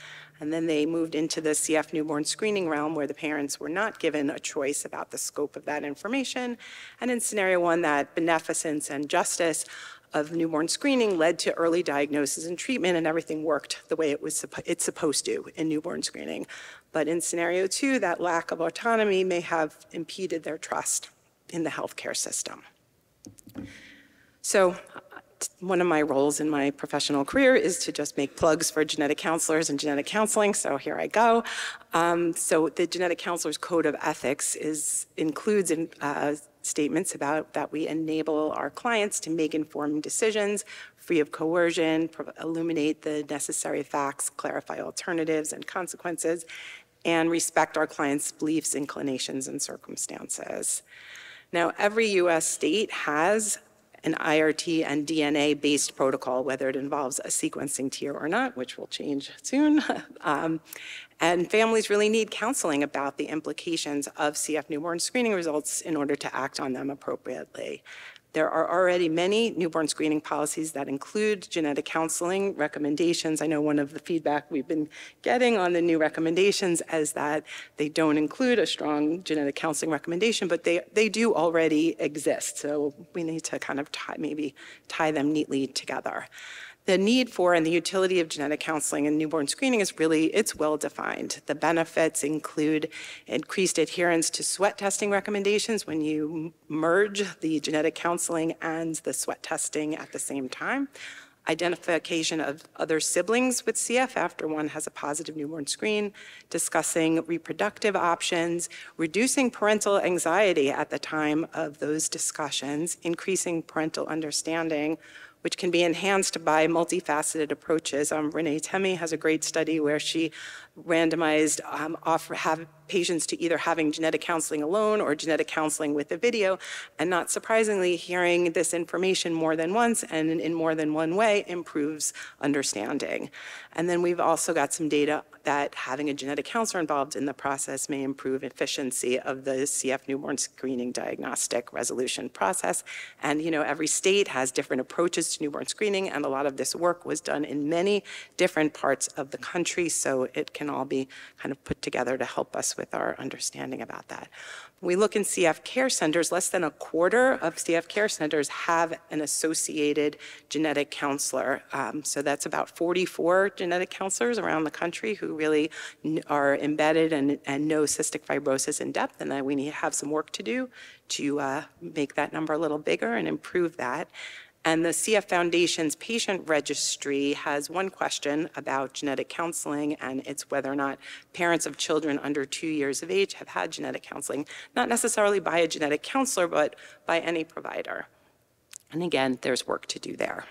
And then they moved into the CF newborn screening realm where the parents were not given a choice about the scope of that information. And in scenario one, that beneficence and justice of newborn screening led to early diagnosis and treatment, and everything worked the way it was it's supposed to in newborn screening. But in scenario two, that lack of autonomy may have impeded their trust in the healthcare system. So one of my roles in my professional career is to just make plugs for genetic counselors and genetic counseling, so here I go. Um, so the Genetic Counselors Code of Ethics is includes in, uh, statements about that we enable our clients to make informed decisions free of coercion, illuminate the necessary facts, clarify alternatives and consequences, and respect our clients' beliefs, inclinations, and circumstances. Now, every U.S. state has an IRT and DNA-based protocol, whether it involves a sequencing tier or not, which will change soon. [LAUGHS] um, and families really need counseling about the implications of CF newborn screening results in order to act on them appropriately. There are already many newborn screening policies that include genetic counseling recommendations. I know one of the feedback we've been getting on the new recommendations is that they don't include a strong genetic counseling recommendation, but they, they do already exist. So we need to kind of tie, maybe tie them neatly together the need for and the utility of genetic counseling and newborn screening is really, it's well defined. The benefits include increased adherence to sweat testing recommendations when you merge the genetic counseling and the sweat testing at the same time, identification of other siblings with CF after one has a positive newborn screen, discussing reproductive options, reducing parental anxiety at the time of those discussions, increasing parental understanding, which can be enhanced by multifaceted approaches. Um, Renee Temme has a great study where she randomized um, offer, have patients to either having genetic counseling alone or genetic counseling with a video. And not surprisingly, hearing this information more than once and in more than one way improves understanding. And then we've also got some data that having a genetic counselor involved in the process may improve efficiency of the CF newborn screening diagnostic resolution process. And you know, every state has different approaches to newborn screening, and a lot of this work was done in many different parts of the country, so it can all be kind of put together to help us with our understanding about that. We look in CF care centers, less than a quarter of CF care centers have an associated genetic counselor. Um, so that's about 44 genetic counselors around the country who really are embedded and, and know cystic fibrosis in depth, and that we need to have some work to do to uh, make that number a little bigger and improve that. And the CF Foundation's patient registry has one question about genetic counseling, and it's whether or not parents of children under two years of age have had genetic counseling, not necessarily by a genetic counselor, but by any provider. And again, there's work to do there.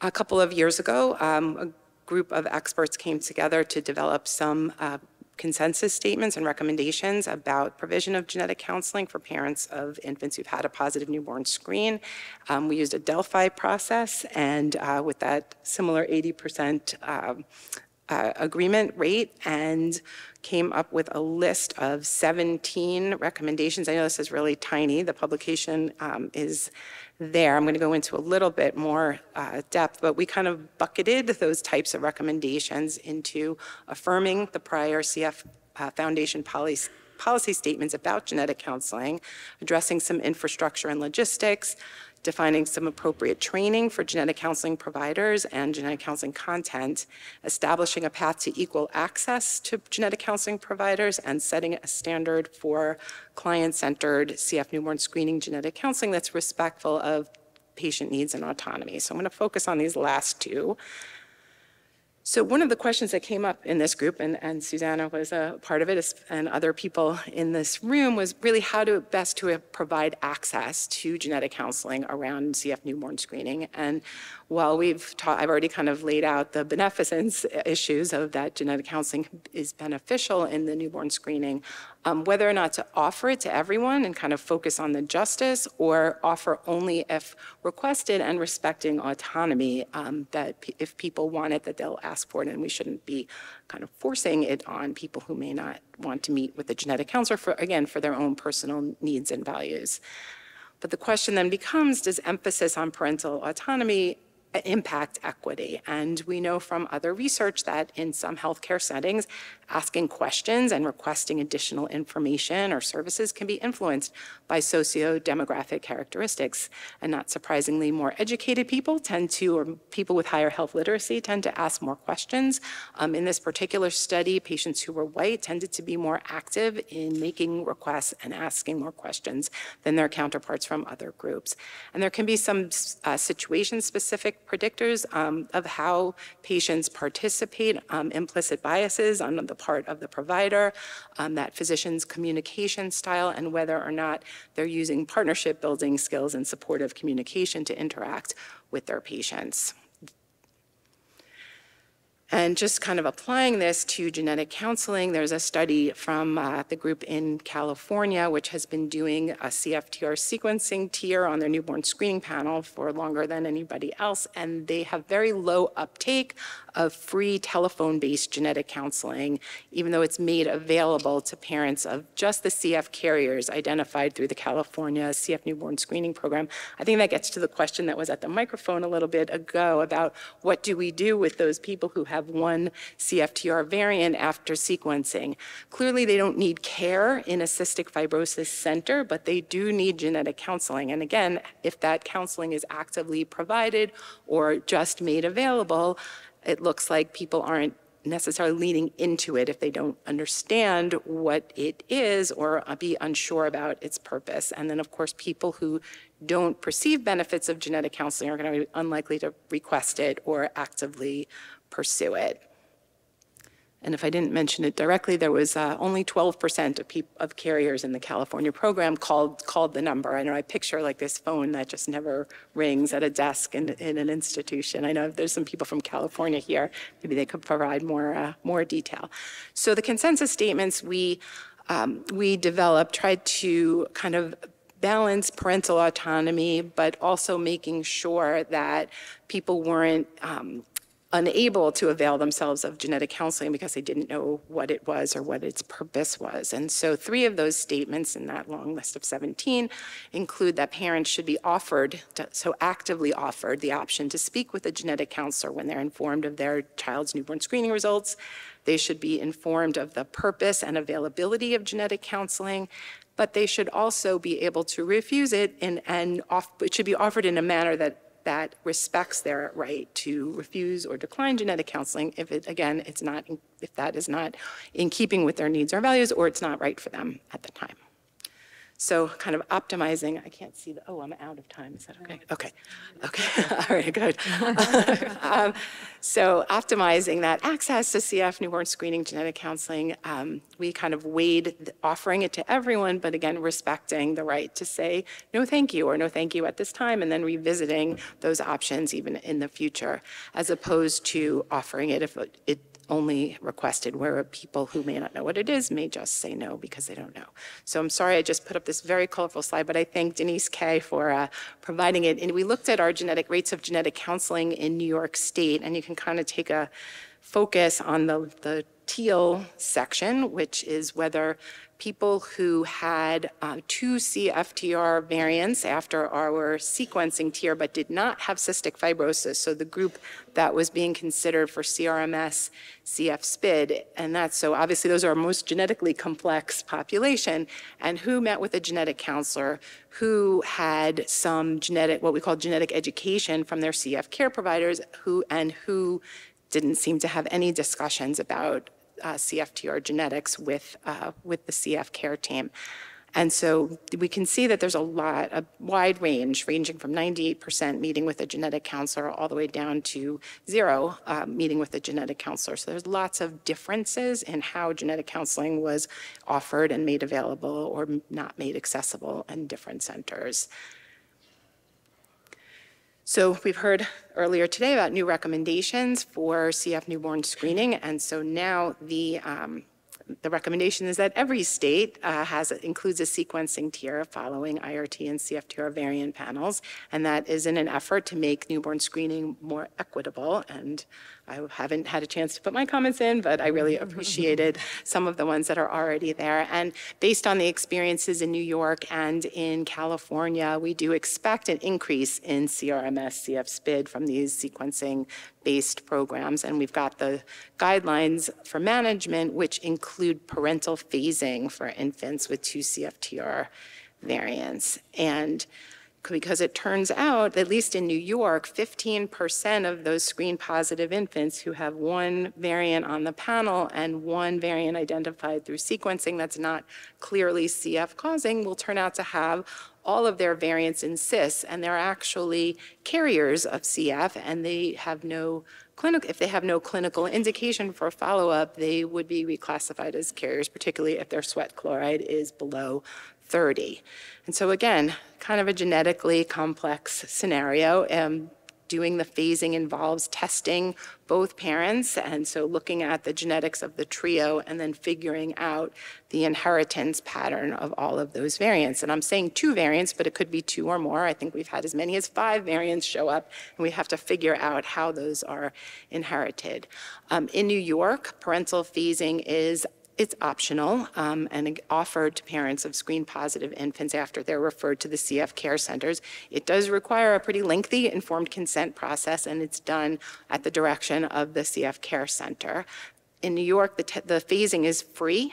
A couple of years ago, um, a group of experts came together to develop some uh, consensus statements and recommendations about provision of genetic counseling for parents of infants who've had a positive newborn screen. Um, we used a Delphi process, and uh, with that similar 80% um, uh, agreement rate, and came up with a list of 17 recommendations. I know this is really tiny. The publication um, is there. I'm going to go into a little bit more uh, depth, but we kind of bucketed those types of recommendations into affirming the prior CF uh, Foundation policy policy statements about genetic counseling, addressing some infrastructure and logistics, defining some appropriate training for genetic counseling providers and genetic counseling content, establishing a path to equal access to genetic counseling providers, and setting a standard for client-centered CF newborn screening genetic counseling that's respectful of patient needs and autonomy. So I'm going to focus on these last two. So one of the questions that came up in this group, and, and Susanna was a part of it, and other people in this room, was really how to best to provide access to genetic counseling around CF newborn screening. And while we've taught, I've already kind of laid out the beneficence issues of that genetic counseling is beneficial in the newborn screening, um, whether or not to offer it to everyone and kind of focus on the justice or offer only if requested and respecting autonomy um, that if people want it, that they'll ask for it and we shouldn't be kind of forcing it on people who may not want to meet with a genetic counselor for, again, for their own personal needs and values. But the question then becomes, does emphasis on parental autonomy impact equity? And we know from other research that in some healthcare settings, asking questions and requesting additional information or services can be influenced by socio-demographic characteristics. And not surprisingly, more educated people tend to, or people with higher health literacy tend to ask more questions. Um, in this particular study, patients who were white tended to be more active in making requests and asking more questions than their counterparts from other groups. And there can be some uh, situation-specific predictors um, of how patients participate, um, implicit biases on the part of the provider, um, that physician's communication style, and whether or not they're using partnership building skills and supportive communication to interact with their patients. And just kind of applying this to genetic counseling, there's a study from uh, the group in California, which has been doing a CFTR sequencing tier on their newborn screening panel for longer than anybody else. And they have very low uptake of free telephone-based genetic counseling, even though it's made available to parents of just the CF carriers identified through the California CF newborn screening program. I think that gets to the question that was at the microphone a little bit ago about what do we do with those people who have one CFTR variant after sequencing. Clearly, they don't need care in a cystic fibrosis center, but they do need genetic counseling. And again, if that counseling is actively provided or just made available, it looks like people aren't necessarily leaning into it if they don't understand what it is or be unsure about its purpose. And then, of course, people who don't perceive benefits of genetic counseling are going to be unlikely to request it or actively pursue it. And if I didn't mention it directly, there was uh, only 12% of, of carriers in the California program called called the number. I know I picture like this phone that just never rings at a desk in, in an institution. I know there's some people from California here. Maybe they could provide more uh, more detail. So the consensus statements we um, we developed tried to kind of balance parental autonomy, but also making sure that people weren't um, unable to avail themselves of genetic counseling because they didn't know what it was or what its purpose was. And so three of those statements in that long list of 17 include that parents should be offered, to, so actively offered, the option to speak with a genetic counselor when they're informed of their child's newborn screening results. They should be informed of the purpose and availability of genetic counseling, but they should also be able to refuse it and, and off, it should be offered in a manner that that respects their right to refuse or decline genetic counseling if it, again, it's not, if that is not in keeping with their needs or values or it's not right for them at the time. So kind of optimizing, I can't see the, oh, I'm out of time. Is that okay? Okay. Okay. [LAUGHS] All right, good. [LAUGHS] um, so optimizing that access to CF newborn screening genetic counseling, um, we kind of weighed offering it to everyone, but again, respecting the right to say no thank you or no thank you at this time, and then revisiting those options even in the future, as opposed to offering it if it only requested, where people who may not know what it is may just say no because they don't know. So I'm sorry I just put up this very colorful slide, but I thank Denise Kay for uh, providing it. And we looked at our genetic rates of genetic counseling in New York State, and you can kind of take a focus on the, the teal section, which is whether people who had uh, two CFTR variants after our sequencing tier but did not have cystic fibrosis, so the group that was being considered for CRMS, CF SPID, and that's so obviously those are our most genetically complex population, and who met with a genetic counselor, who had some genetic, what we call genetic education from their CF care providers, who and who didn't seem to have any discussions about uh, CFTR genetics with, uh, with the CF care team. And so we can see that there's a lot, a wide range, ranging from 98% meeting with a genetic counselor all the way down to zero uh, meeting with a genetic counselor. So there's lots of differences in how genetic counseling was offered and made available or not made accessible in different centers. So we've heard earlier today about new recommendations for CF newborn screening, and so now the um, the recommendation is that every state uh, has includes a sequencing tier following IRT and CFTR variant panels, and that is in an effort to make newborn screening more equitable. And I haven't had a chance to put my comments in, but I really mm-hmm. appreciated some of the ones that are already there. And based on the experiences in New York and in California, we do expect an increase in CRMS, CF SPID from these sequencing based programs. And we've got the guidelines for management, which include parental phasing for infants with two CFTR variants. And because it turns out, at least in New York, 15% of those screen positive infants who have one variant on the panel and one variant identified through sequencing that's not clearly CF causing will turn out to have all of their variants in cis, and they're actually carriers of CF, and they have no clinical, if they have no clinical indication for follow-up, they would be reclassified as carriers, particularly if their sweat chloride is below 30. And so again, kind of a genetically complex scenario. Um, doing the phasing involves testing both parents, and so looking at the genetics of the trio and then figuring out the inheritance pattern of all of those variants. And I'm saying two variants, but it could be two or more. I think we've had as many as five variants show up, and we have to figure out how those are inherited. Um, in New York, parental phasing is it's optional um, and offered to parents of screen-positive infants after they're referred to the CF care centers. It does require a pretty lengthy informed consent process, and it's done at the direction of the CF care center. In New York, the, the phasing is free.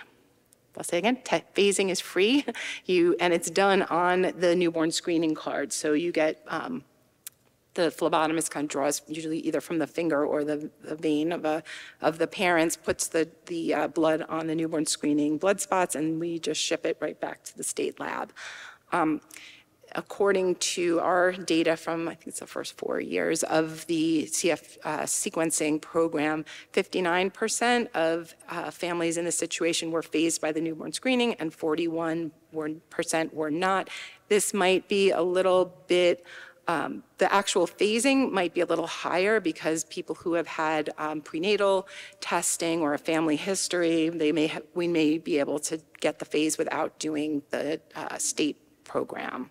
I'll say again, phasing is free. [LAUGHS] You and it's done on the newborn screening card. So you get um, the phlebotomist kind of draws usually either from the finger or the, the vein of a of the parents, puts the the uh, blood on the newborn screening blood spots, and we just ship it right back to the state lab. Um, according to our data from, I think it's the first four years of the CF uh, sequencing program, 59% of uh, families in this situation were phased by the newborn screening and 41% were not. This might be a little bit um, the actual phasing might be a little higher because people who have had um, prenatal testing or a family history, they may we may be able to get the phase without doing the uh, state program.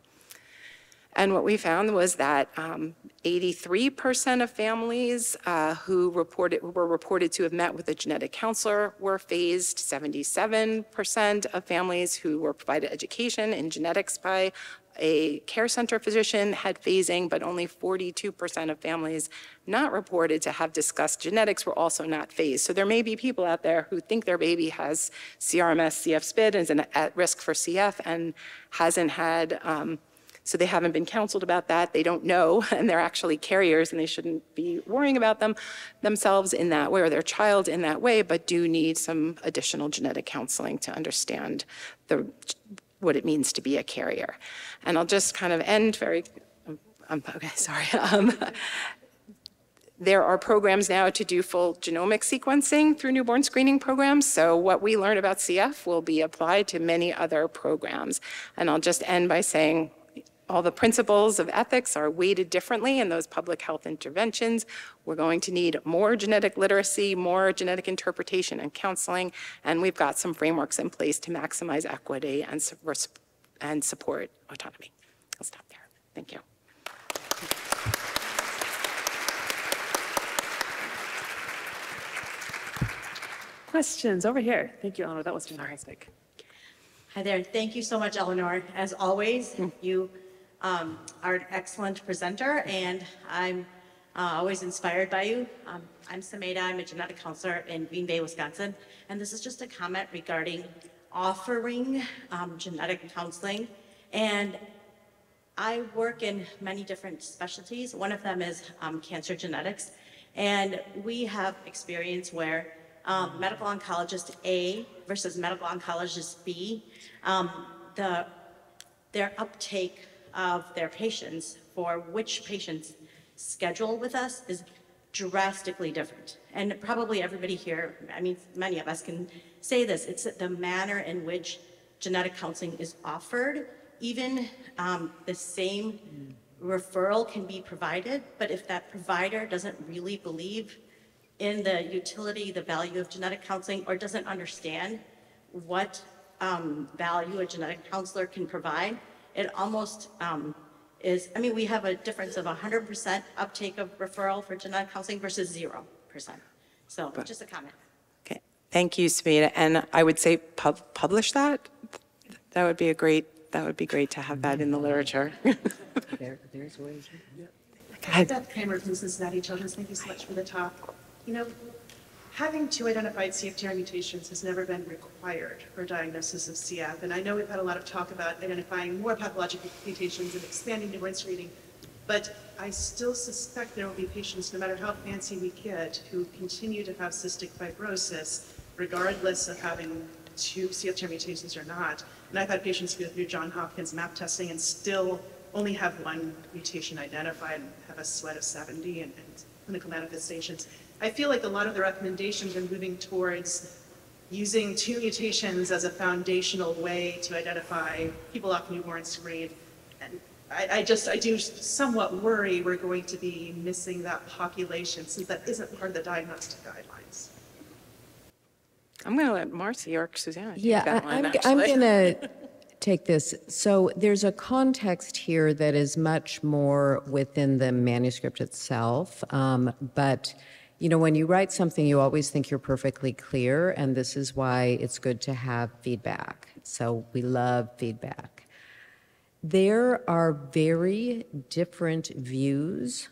And what we found was that um, 83% of families uh, who reported were reported to have met with a genetic counselor were phased. 77% of families who were provided education in genetics by a care center physician had phasing, but only 42% of families not reported to have discussed genetics were also not phased. So there may be people out there who think their baby has CRMS, CF SPID, and is at risk for CF and hasn't had, um, so they haven't been counseled about that. They don't know, [LAUGHS] and they're actually carriers, and they shouldn't be worrying about them themselves in that way or their child in that way, but do need some additional genetic counseling to understand the what it means to be a carrier. And I'll just kind of end very, um, um okay, [LAUGHS] sorry. Um, there are programs now to do full genomic sequencing through newborn screening programs. So what we learn about CF will be applied to many other programs. And I'll just end by saying all the principles of ethics are weighted differently in those public health interventions. We're going to need more genetic literacy, more genetic interpretation and counseling, and we've got some frameworks in place to maximize equity and, and support autonomy. I'll stop there. Thank you. Questions over here. Thank you, Ellinor. That was fantastic. Hi there. Thank you so much, Ellinor. As always, mm. you um, are an excellent presenter, and I'm uh, always inspired by you. Um, I'm Sameda. I'm a genetic counselor in Green Bay, Wisconsin, and this is just a comment regarding offering um, genetic counseling. And I work in many different specialties. One of them is um, cancer genetics, and we have experience where um, medical oncologist A versus medical oncologist B um, the, their uptake of their patients for which patients schedule with us is drastically different. And probably everybody here, I mean, many of us can say this, it's the manner in which genetic counseling is offered. Even um, the same referral can be provided, but if that provider doesn't really believe in the utility, the value of genetic counseling, or doesn't understand what um, value a genetic counselor can provide, it almost um, is, I mean, we have a difference of 100% uptake of referral for genetic counseling versus 0%. So just a comment. Okay, thank you, Samita. And I would say pub- publish that. That would be a great, that would be great to have that in the literature. [LAUGHS] There, there's ways. Beth Kramer from Cincinnati Children's, thank you so much for the talk. You know, having two identified CFTR mutations has never been required for diagnosis of CF, and I know we've had a lot of talk about identifying more pathological mutations and expanding newborn screening, but I still suspect there will be patients, no matter how fancy we get, who continue to have cystic fibrosis, regardless of having two CFTR mutations or not. And I've had patients go through John Hopkins map testing and still only have one mutation identified and have a sweat of 70 and, and clinical manifestations. I feel like a lot of the recommendations are moving towards using two mutations as a foundational way to identify people off newborn screen. And I, I just, I do somewhat worry we're going to be missing that population since that isn't part of the diagnostic guidelines. I'm going to let Marci or Susanna take Yeah, that I- one, I'm, I'm going to take this. So there's a context here that is much more within the manuscript itself. Um, but, you know, when you write something, you always think you're perfectly clear, and this is why it's good to have feedback. So we love feedback. There are very different views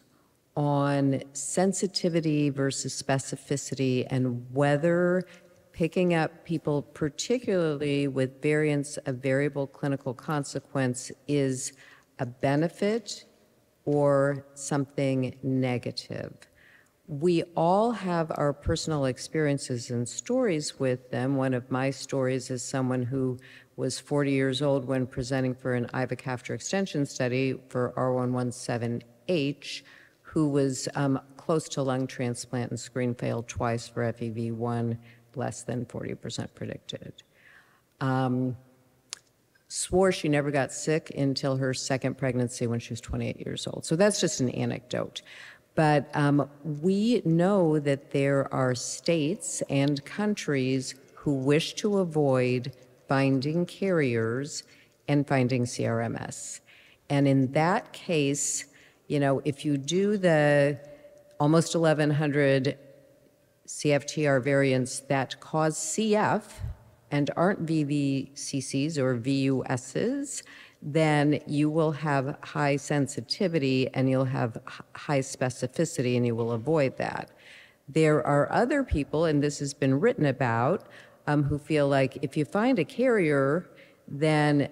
on sensitivity versus specificity and whether picking up people, particularly with variants of variable clinical consequence, is a benefit or something negative. We all have our personal experiences and stories with them. One of my stories is someone who was 40 years old when presenting for an ivacaftor extension study for R117H, who was um, close to lung transplant and screen failed twice for FEV1, less than 40% predicted. Um, swore she never got sick until her second pregnancy when she was 28 years old. So that's just an anecdote. But um, we know that there are states and countries who wish to avoid finding carriers and finding CRMS. And in that case, you know, if you do the almost 1,100 CFTR variants that cause CF and aren't VVCCs or VUSs, then you will have high sensitivity and you'll have high specificity and you will avoid that. There are other people, and this has been written about, um, who feel like if you find a carrier, then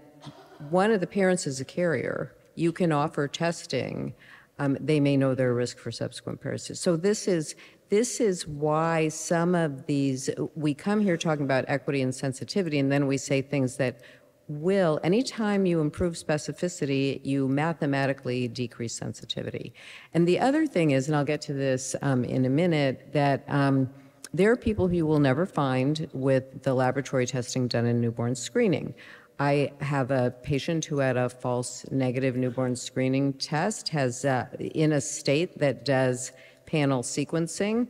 one of the parents is a carrier. You can offer testing. Um, they may know their risk for subsequent parasites. So this is this is why some of these we come here talking about equity and sensitivity, and then we say things that will anytime you improve specificity, you mathematically decrease sensitivity. And the other thing is, and I'll get to this um, in a minute, that. Um, there are people who you will never find with the laboratory testing done in newborn screening. I have a patient who had a false negative newborn screening test, has uh, in a state that does panel sequencing,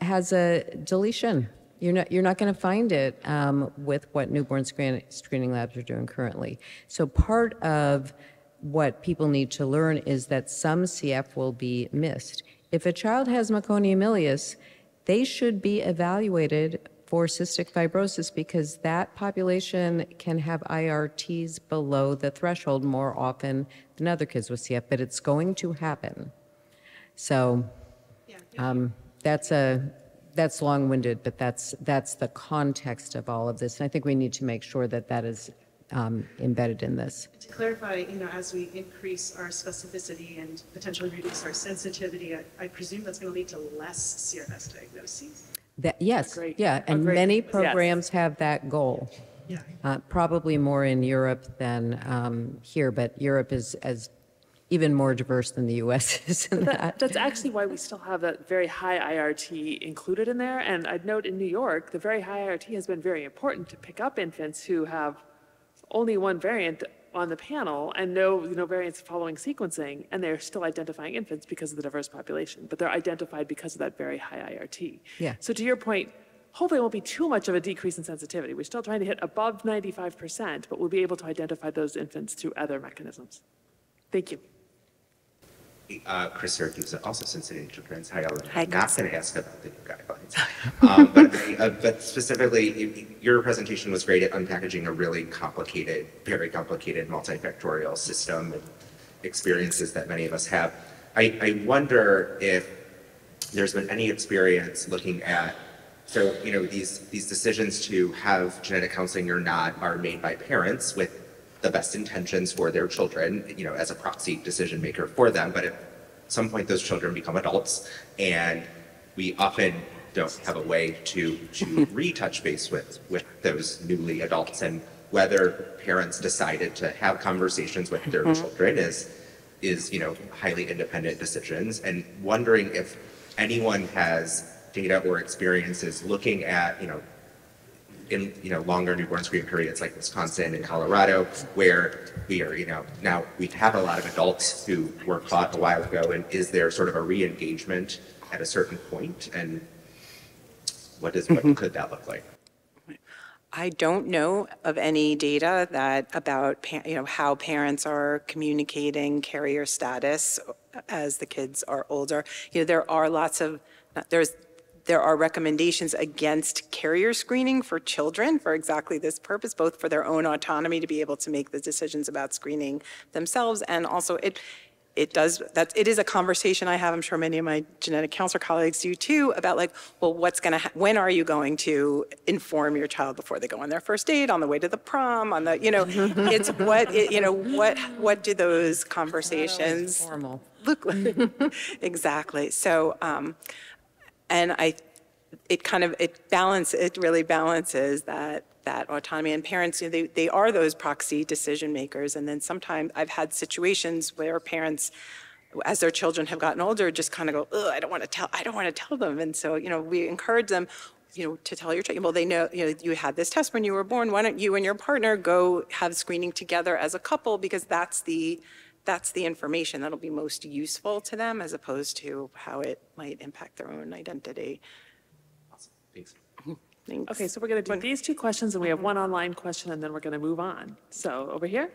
has a deletion. You're not, you're not going to find it um, with what newborn screen, screening labs are doing currently. So part of what people need to learn is that some CF will be missed. If a child has meconium ileus, they should be evaluated for cystic fibrosis because that population can have IRTs below the threshold more often than other kids with CF, but it's going to happen. So um, that's a that's long-winded, but that's that's the context of all of this. And I think we need to make sure that that is um, embedded in this. To clarify, you know, as we increase our specificity and potentially reduce our sensitivity, I, I presume that's going to lead to less CRS diagnoses. That yes, yeah, and many Yes. programs have that goal. Uh, Probably more in Europe than um, here, but Europe is as, even more diverse than the US [LAUGHS] is in That, that. that's actually why we still have that very high IRT included in there. And I'd note in New York, the very high IRT has been very important to pick up infants who have only one variant on the panel and no, you know, variants following sequencing, and they're still identifying infants because of the diverse population, but they're identified because of that very high IRT. Yeah. So to your point, hopefully it won't be too much of a decrease in sensitivity. We're still trying to hit above 95%, but we'll be able to identify those infants through other mechanisms. Thank you. Uh, Chris Siracusa, also Cincinnati Children's. Hi, Ellen. Hi, I'm not going to ask about the new guidelines. um, but, uh, but specifically, your presentation was great at unpackaging a really complicated, very complicated multifactorial system and experiences that many of us have. I, I wonder if there's been any experience looking at so you know these these decisions to have genetic counseling or not are made by parents with the best intentions for their children you know as a proxy decision maker for them. But at some point those children become adults and we often don't have a way to to [LAUGHS] retouch base with with those newly adults. And whether parents decided to have conversations with their Mhm. children is is you know highly independent decisions. And wondering if anyone has data or experiences looking at you know in you know longer newborn screening periods like Wisconsin and Colorado where we are you know now we have a lot of adults who were caught a while ago and is there sort of a re-engagement at a certain point? And what is what mm-hmm. could that look like? I don't know of any data that about, you know, how parents are communicating carrier status as the kids are older. You know, there are lots of, there's, there are recommendations against carrier screening for children for exactly this purpose, both for their own autonomy to be able to make the decisions about screening themselves, and also it, it does, that, it is a conversation I have, I'm sure many of my genetic counselor colleagues do too, about like, well, what's gonna, ha- when are you going to inform your child before they go on their first date, on the way to the prom, on the, you know, it's [LAUGHS] what, it- you know, what, what do those conversations Formal. look like? [LAUGHS] Exactly, so, um, and I, it kind of, it balance, it really balances that, that autonomy. And parents, you know, they, they are those proxy decision makers. And then sometimes I've had situations where parents, as their children have gotten older, just kind of go, I don't want to tell, I don't want to tell them. And so, you know, we encourage them, you know, to tell your child, well, they know, you know, you had this test when you were born. Why don't you and your partner go have screening together as a couple? Because that's the, that's the information that'll be most useful to them as opposed to how it might impact their own identity. Awesome. Thanks. Thanks. Okay, so we're going to do these two questions, and we have Mm-hmm. one online question, and then we're going to move on. So over here?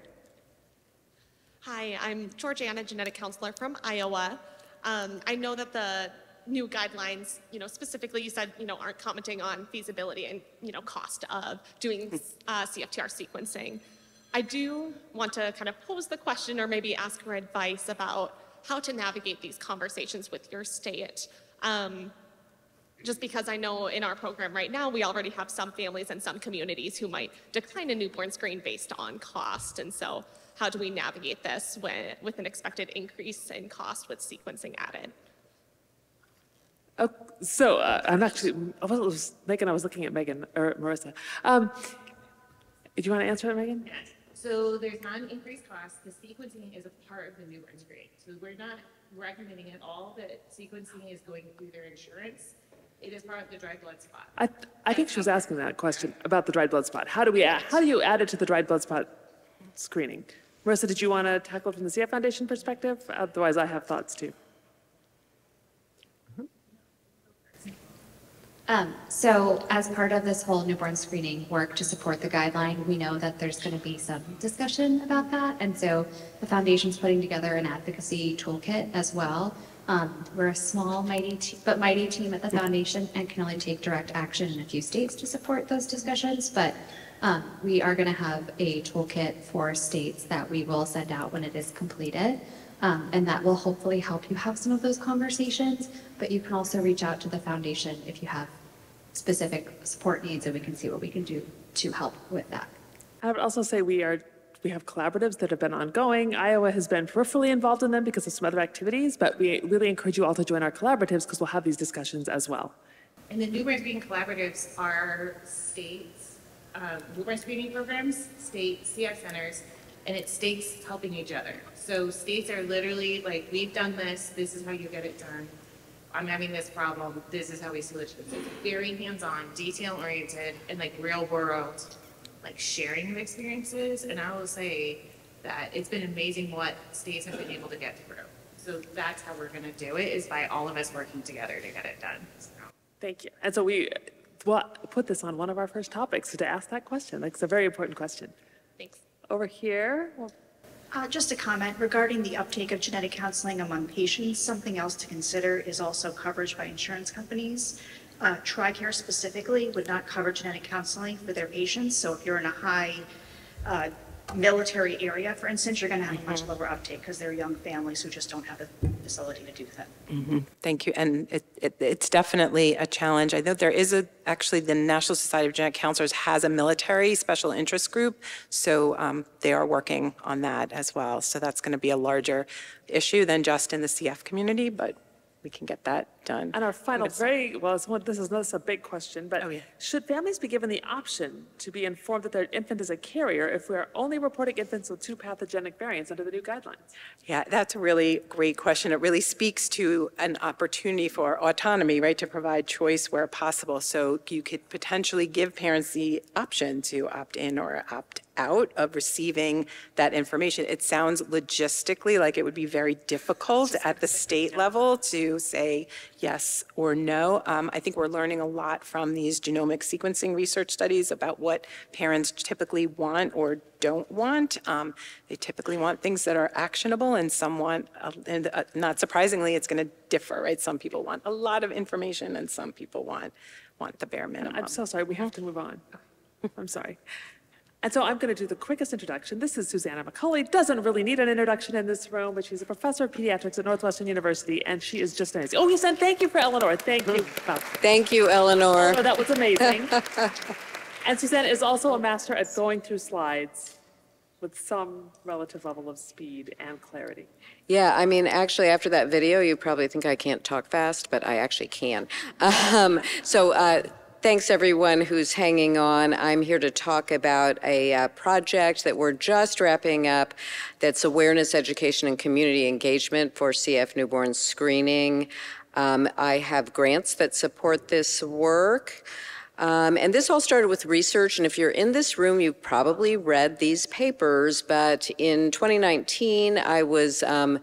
Hi, I'm Georgiana, genetic counselor from Iowa. Um, I know that the new guidelines, you know, specifically you said, you know, aren't commenting on feasibility and, you know, cost of doing uh, CFTR sequencing. I do want to kind of pose the question or maybe ask for advice about how to navigate these conversations with your state. Um, just because I know in our program right now, we already have some families and some communities who might decline a newborn screen based on cost. And so how do we navigate this when, with an expected increase in cost with sequencing added? Oh, so uh, I'm actually, I was- was thinking I was looking at Megan, or Marissa. Um, Do you want to answer it, Megan? So there's not an increased cost. The sequencing is a part of the newborn screen. So we're not recommending at all that sequencing is going through their insurance. It is part of the dried blood spot. I, I think she was asking that question about the dried blood spot. How do we, add- how do you add it to the dried blood spot screening? Marissa, did you want to tackle it from the CF Foundation perspective? Otherwise, I have thoughts too. Um, so as part of this whole newborn screening work to support the guideline, we know that there's going to be some discussion about that. And so the foundation's putting together an advocacy toolkit as well. Um, we're a small, mighty, te- but mighty team at the foundation and can only take direct action in a few states to support those discussions. But um, we are going to have a toolkit for states that we will send out when it is completed. Um, and that will hopefully help you have some of those conversations. But you can also reach out to the foundation if you have specific support needs and we can see what we can do to help with that. I would also say we are, we have collaboratives that have been ongoing. Iowa has been peripherally involved in them because of some other activities, but we really encourage you all to join our collaboratives because we'll have these discussions as well. And the newborn screening collaboratives are states um, newborn screening programs, state CF centers, and it's states helping each other. So states are literally like, we've done this, this is how you get it done. I'm having this problem, this is how we solution it. It's very hands-on, detail-oriented, and like real-world, like sharing of experiences. And I will say that it's been amazing what states have been able to get through. So that's how we're gonna do it, is by all of us working together to get it done. So. Thank you. And so we well, put this on one of our first topics to ask that question. Like, it's a very important question. Thanks. Over here, well, Uh, Just a comment regarding the uptake of genetic counseling among patients. Something else to consider is also coverage by insurance companies. Uh, TRICARE specifically would not cover genetic counseling for their patients. So if you're in a high uh, military area, for instance, you're going to have a much lower uptake because they're young families who just don't have the facility to do that. Mhm. Thank you. And it, it, it's definitely a challenge. I know there is a, actually, the National Society of Genetic Counselors has a military special interest group. So um, they are working on that as well. So that's going to be a larger issue than just in the CF community, but we can get that done. And our final, very, well, it's one- this is, is a big question, but oh, should families be given the option to be informed that their infant is a carrier if we are only reporting infants with two pathogenic variants under the new guidelines? Yeah, that's a really great question. It really speaks to an opportunity for autonomy, right, to provide choice where possible. So you could potentially give parents the option to opt in or opt out of receiving that information. It sounds logistically like it would be very difficult at the state level to say yes or no. Um, I think we're learning a lot from these genomic sequencing research studies about what parents typically want or don't want. Um, they typically want things that are actionable, and some want, uh, and uh, not surprisingly, it's going to differ, right? Some people want a lot of information, and some people want want the bare minimum. I'm so sorry, we have to move on. I'm sorry. And so I'm going to do the quickest introduction. This is Susanna McColley. Doesn't really need an introduction in this room, but she's a professor of pediatrics at Northwestern University, and she is just amazing. Oh, yes, and thank you for Ellinor. Thank you. Thank you, Ellinor. Oh, that was amazing. [LAUGHS] and Susanna is also a master at going through slides with some relative level of speed and clarity. Yeah, I mean, actually, after that video, you probably think I can't talk fast, but I actually can. [LAUGHS] Um, so, uh, thanks everyone who's hanging on. I'm here to talk about a uh, project that we're just wrapping up that's awareness, education, and community engagement for CF newborn screening. Um, I have grants that support this work. Um, and this all started with research, and if you're in this room, you've probably read these papers. But in 2019, I was um,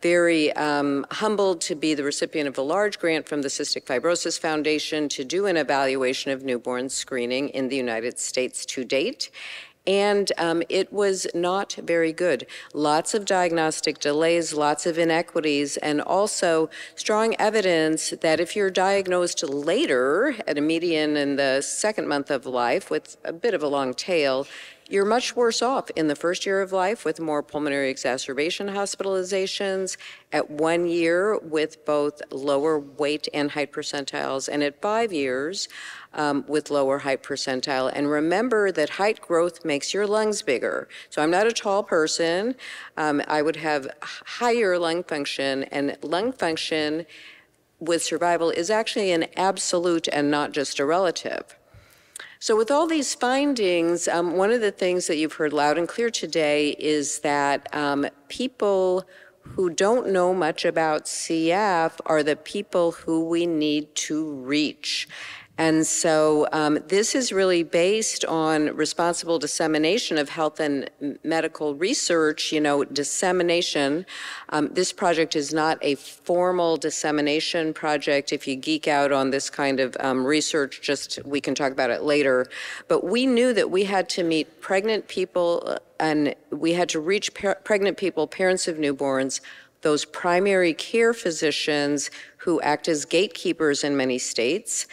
very um, humbled to be the recipient of a large grant from the Cystic Fibrosis Foundation to do an evaluation of newborn screening in the United States to date. And um, it was not very good. Lots of diagnostic delays, lots of inequities, and also strong evidence that if you're diagnosed later at a median in the second month of life with a bit of a long tail, you're much worse off in the first year of life with more pulmonary exacerbation hospitalizations, at one year with both lower weight and height percentiles, and at five years um, with lower height percentile. And remember that height growth makes your lungs bigger. So I'm not a tall person. Um, I would have higher lung function, and lung function with survival is actually an absolute and not just a relative. So, with all these findings, um, one of the things that you've heard loud and clear today is that um, people who don't know much about CF are the people who we need to reach. And so um, this is really based on responsible dissemination of health and medical research, you know, dissemination. Um, this project is not a formal dissemination project. If you geek out on this kind of um, research, just we can talk about it later. But we knew that we had to meet pregnant people uh, and we had to reach pregnant people, parents of newborns, those primary care physicians who act as gatekeepers in many states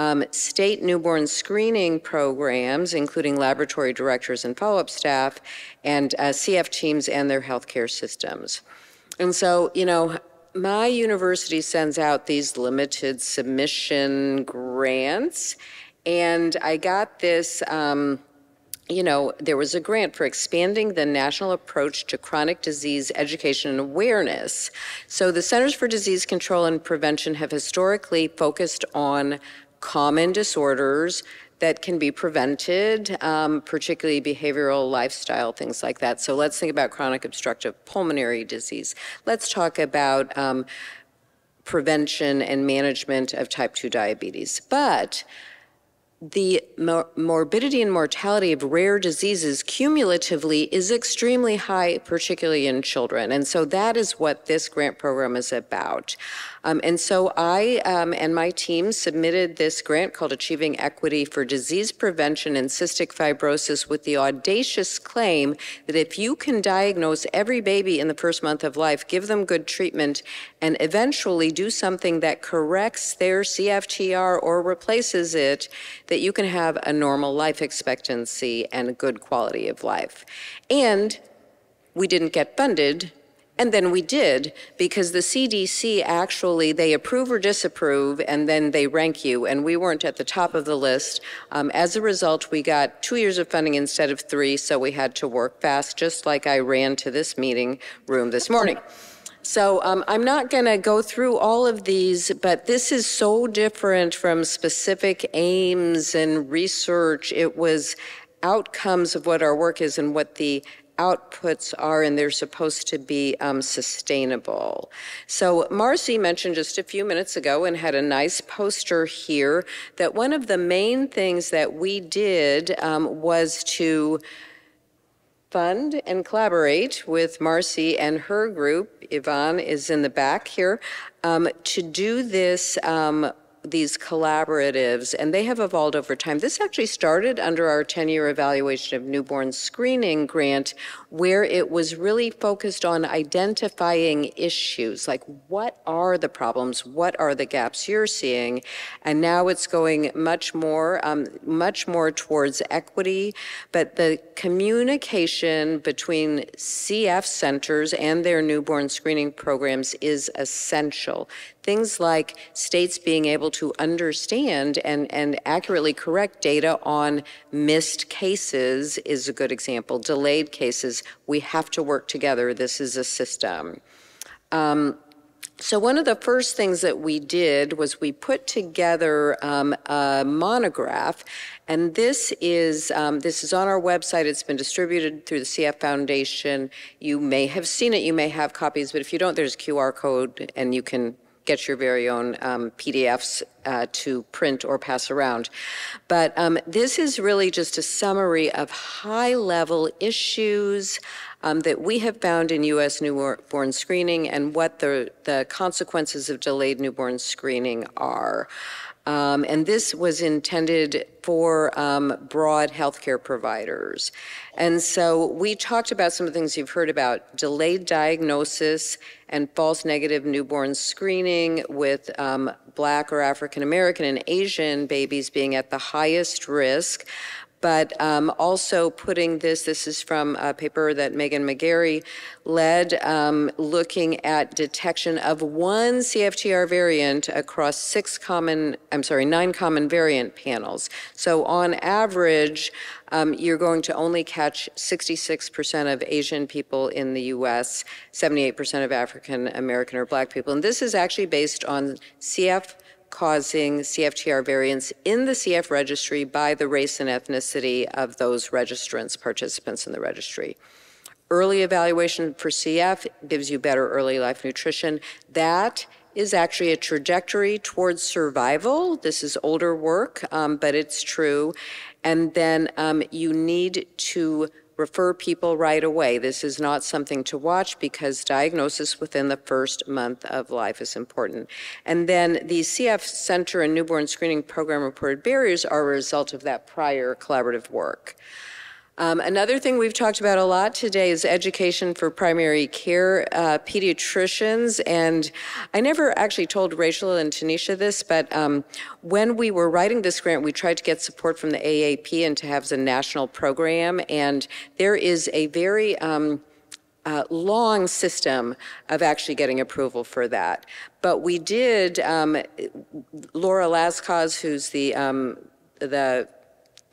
um, state newborn screening programs, including laboratory directors and follow up staff, and uh, CF teams and their healthcare systems. And so, you know, my university sends out these limited submission grants, and I got this. Um, you know, there was a grant for expanding the national approach to chronic disease education and awareness. So the Centers for Disease Control and Prevention have historically focused on common disorders that can be prevented, um, particularly behavioral, lifestyle, things like that. So let's think about chronic obstructive pulmonary disease. Let's talk about um, prevention and management of type 2 diabetes. But the mor- morbidity and mortality of rare diseases cumulatively is extremely high, particularly in children. And so that is what this grant program is about. Um, and so I um, and my team submitted this grant called Achieving Equity for Disease Prevention and Cystic Fibrosis with the audacious claim that if you can diagnose every baby in the first month of life, give them good treatment, and eventually do something that corrects their CFTR or replaces it, that you can have a normal life expectancy and a good quality of life. And we didn't get funded and then we did because the CDC actually they approve or disapprove and then they rank you and we weren't at the top of the list. Um, as a result, we got two years of funding instead of three, so we had to work fast, just like I ran to this meeting room this morning. So um, I'm not going to go through all of these, but this is so different from specific aims and research. It was outcomes of what our work is and what the outputs are, and they're supposed to be um, sustainable. So, Marci mentioned just a few minutes ago and had a nice poster here that one of the main things that we did um, was to fund and collaborate with Marci and her group. Yvonne is in the back here um, to do this um, these collaboratives, and they have evolved over time. This actually started under our 10 year evaluation of newborn screening grant, where it was really focused on identifying issues like what are the problems, what are the gaps you're seeing, and now it's going much more, um, much more towards equity. But the communication between CF centers and their newborn screening programs is essential things like states being able to understand and, and accurately correct data on missed cases is a good example. Delayed cases, we have to work together. This is a system. Um, so one of the first things that we did was we put together um, a monograph, and this is um, this is on our website. It's been distributed through the CF Foundation. You may have seen it. You may have copies, but if you don't, there's a QR code, and you can get your very own um, PDFs uh, to print or pass around. But um, this is really just a summary of high level issues um, that we have found in U.S. newborn screening and what the, the consequences of delayed newborn screening are. Um, and this was intended for um, broad healthcare providers. And so we talked about some of the things you've heard about delayed diagnosis and false negative newborn screening with um, Black or African American and Asian babies being at the highest risk but um, also putting this, this is from a paper that Megan McGarry led, um, looking at detection of one CFTR variant across six common, I'm sorry, nine common variant panels. So on average, um, you're going to only catch 66% of Asian people in the US, 78% of African American or Black people. And this is actually based on CF causing CFTR variants in the CF registry by the race and ethnicity of those registrants, participants in the registry. Early evaluation for CF gives you better early life nutrition. That is actually a trajectory towards survival. This is older work, um, but it's true. And then um, you need to refer people right away. This is not something to watch because diagnosis within the first month of life is important. And then the CF Center and Newborn Screening Program reported barriers are a result of that prior collaborative work. Um, another thing we've talked about a lot today is education for primary care uh, pediatricians. And I never actually told Rachel and Tanicia this, but um, when we were writing this grant, we tried to get support from the AAP and to have a national program. And there is a very um, uh, long system of actually getting approval for that. But we did, um, Laura Lascaz, who's the, um, the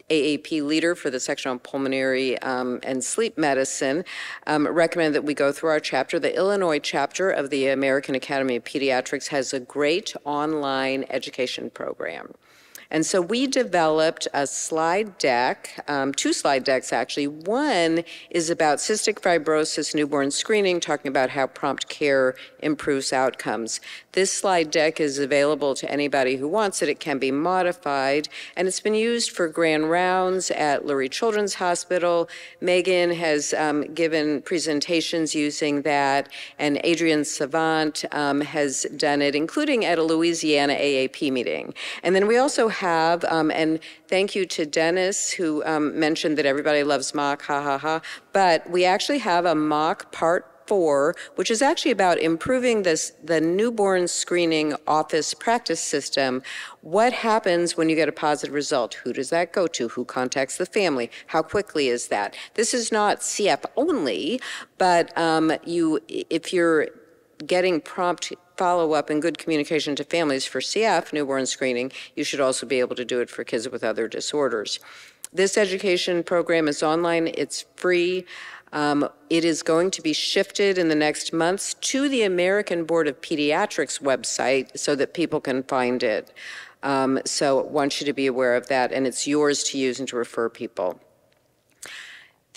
AAP leader for the section on pulmonary um, and sleep medicine, um, recommend that we go through our chapter. The Illinois chapter of the American Academy of Pediatrics has a great online education program. And so we developed a slide deck, um, two slide decks actually. One is about cystic fibrosis newborn screening, talking about how prompt care improves outcomes. This slide deck is available to anybody who wants it. It can be modified, and it's been used for grand rounds at Lurie Children's Hospital. Megan has um, given presentations using that, and Adrienne Savant um, has done it, including at a Louisiana AAP meeting. And then we also have, um, and thank you to Dennis, who um, mentioned that everybody loves mock, ha ha ha, but we actually have a mock part four, which is actually about improving this, the newborn screening office practice system. What happens when you get a positive result? Who does that go to? Who contacts the family? How quickly is that? This is not CF only, but um, you, if you're getting prompt follow-up and good communication to families for CF, newborn screening, you should also be able to do it for kids with other disorders. This education program is online, it's free. Um, it is going to be shifted in the next months to the American Board of Pediatrics website so that people can find it. Um, so I want you to be aware of that, and it's yours to use and to refer people.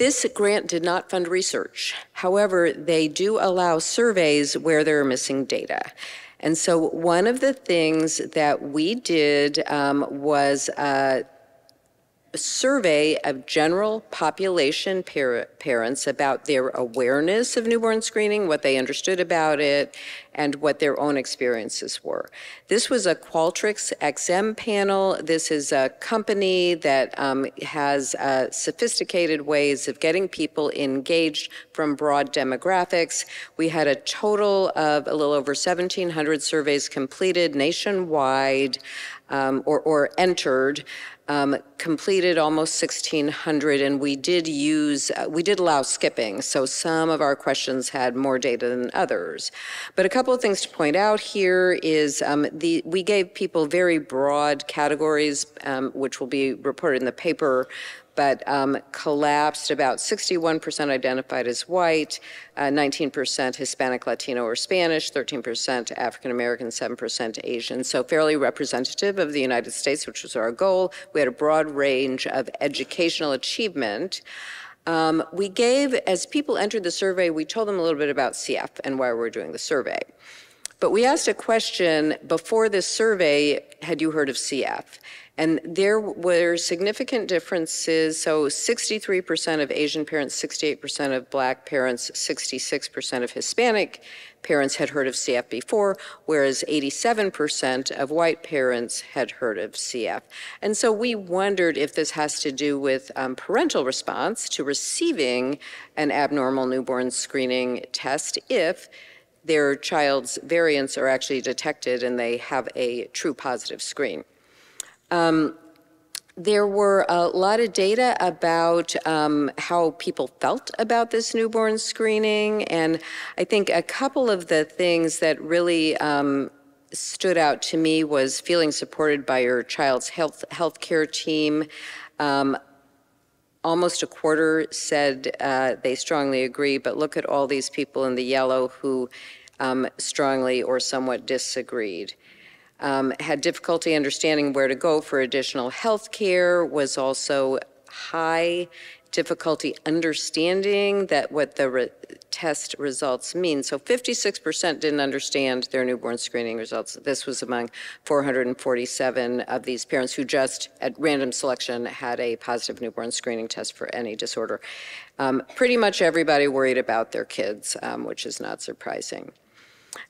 This grant did not fund research. However, they do allow surveys where there are missing data. And so one of the things that we did um, was uh, survey of general population par parents about their awareness of newborn screening, what they understood about it, and what their own experiences were. This was a Qualtrics XM panel. This is a company that um, has uh, sophisticated ways of getting people engaged from broad demographics. We had a total of a little over 1,700 surveys completed nationwide um, or, or entered um, completed almost 1,600, and we did use, uh, we did allow skipping, so some of our questions had more data than others. But a couple of things to point out here is um, the we gave people very broad categories, um, which will be reported in the paper but um, collapsed. About 61% identified as white, uh, 19% Hispanic, Latino, or Spanish, 13% African American, 7% Asian. So fairly representative of the United States, which was our goal. We had a broad range of educational achievement. Um, we gave, as people entered the survey, we told them a little bit about CF and why we're doing the survey. But we asked a question before this survey, had you heard of CF? And there were significant differences. So 63% of Asian parents, 68% of black parents, 66% of Hispanic parents had heard of CF before, whereas 87% of white parents had heard of CF. And so we wondered if this has to do with um, parental response to receiving an abnormal newborn screening test if their child's variants are actually detected and they have a true positive screen. Um, there were a lot of data about um, how people felt about this newborn screening, and I think a couple of the things that really um, stood out to me was feeling supported by your child's health healthcare team. Um, almost a quarter said uh, they strongly agree, but look at all these people in the yellow who um, strongly or somewhat disagreed um, had difficulty understanding where to go for additional health care, was also high difficulty understanding that what the re test results mean. So 56% didn't understand their newborn screening results. This was among 447 of these parents who just at random selection had a positive newborn screening test for any disorder. Um, pretty much everybody worried about their kids, um, which is not surprising.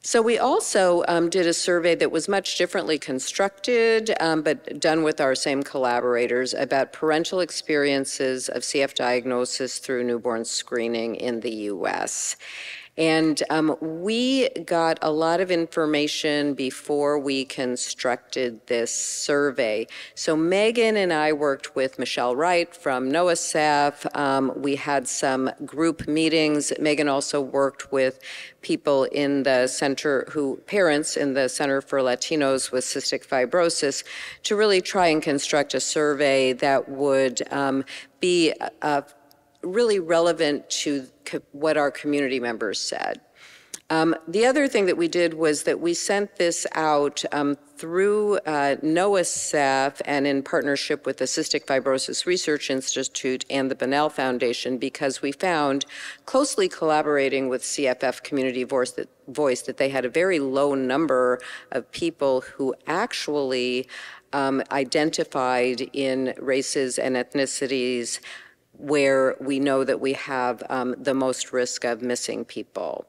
So we also um, did a survey that was much differently constructed, um, but done with our same collaborators about parental experiences of CF diagnosis through newborn screening in the U.S. And um, we got a lot of information before we constructed this survey. So Megan and I worked with Michelle Wright from NOAASF. Um, we had some group meetings. Megan also worked with people in the center who, parents in the Center for Latinos with Cystic Fibrosis to really try and construct a survey that would um, be a, really relevant to what our community members said. Um, the other thing that we did was that we sent this out um, through uh, NOAASF and in partnership with the Cystic Fibrosis Research Institute and the Bonnell Foundation because we found, closely collaborating with CFF Community Voice that, Voice, that they had a very low number of people who actually um, identified in races and ethnicities where we know that we have um, the most risk of missing people.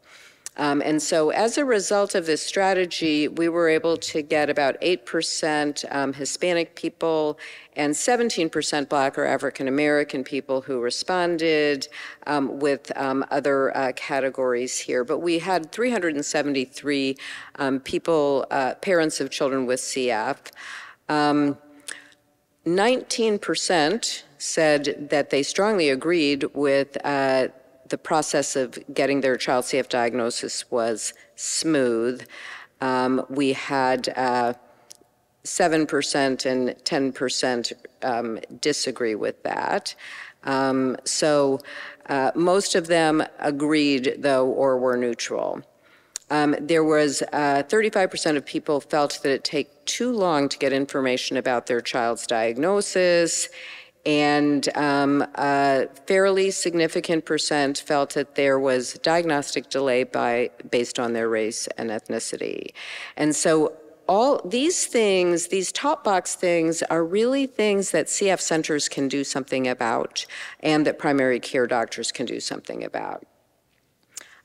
Um, and so as a result of this strategy, we were able to get about 8% um, Hispanic people and 17% Black or African American people who responded um, with um, other uh, categories here. But we had 373 um, people, uh, parents of children with CF. 19% um, said that they strongly agreed with uh, the process of getting their child CF diagnosis was smooth. Um, we had uh, 7% and 10% um, disagree with that. Um, so uh, most of them agreed, though, or were neutral. Um, there was 35% uh, of people felt that it take too long to get information about their child's diagnosis, and um, a fairly significant percent felt that there was diagnostic delay by based on their race and ethnicity. And so all these things, these top box things, are really things that CF centers can do something about and that primary care doctors can do something about.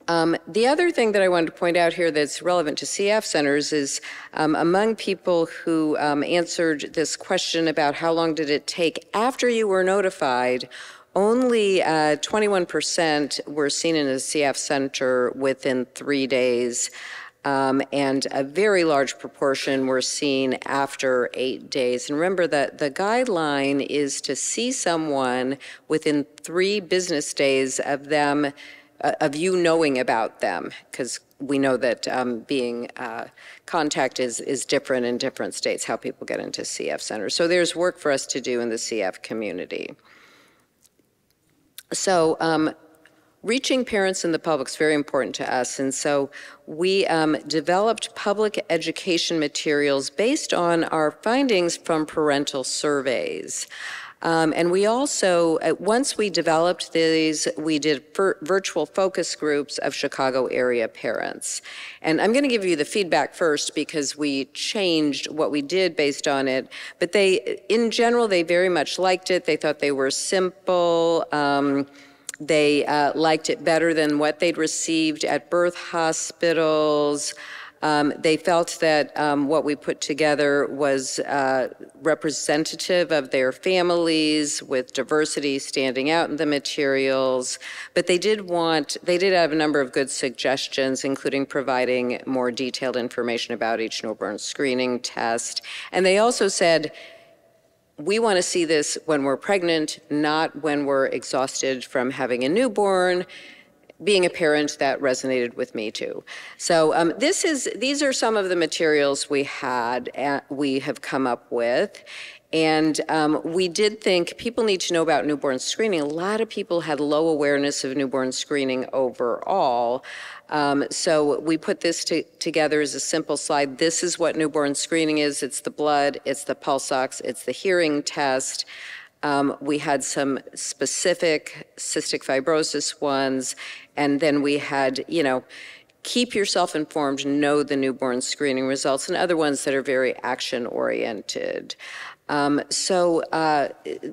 Um, the other thing that I wanted to point out here that's relevant to CF centers is um, among people who um, answered this question about how long did it take after you were notified, only 21% uh, were seen in a CF center within three days. Um, and a very large proportion were seen after eight days. And remember that the guideline is to see someone within three business days of them uh, of you knowing about them, because we know that um, being uh, contact is, is different in different states, how people get into CF centers. So there's work for us to do in the CF community. So um, reaching parents in the public is very important to us. And so we um, developed public education materials based on our findings from parental surveys. Um, and we also, uh, once we developed these, we did virtual focus groups of Chicago area parents. And I'm going to give you the feedback first because we changed what we did based on it. But they, in general, they very much liked it. They thought they were simple. Um, they uh, liked it better than what they'd received at birth hospitals. Um, they felt that um, what we put together was uh, representative of their families with diversity standing out in the materials. But they did want, they did have a number of good suggestions, including providing more detailed information about each newborn screening test. And they also said, we want to see this when we're pregnant, not when we're exhausted from having a newborn being a parent, that resonated with me too. So um, this is these are some of the materials we had uh, we have come up with. And um, we did think people need to know about newborn screening. A lot of people had low awareness of newborn screening overall. Um, so we put this to, together as a simple slide. This is what newborn screening is. It's the blood, it's the pulse ox, it's the hearing test. Um, we had some specific cystic fibrosis ones, and then we had, you know, keep yourself informed, know the newborn screening results, and other ones that are very action oriented. Um, so uh,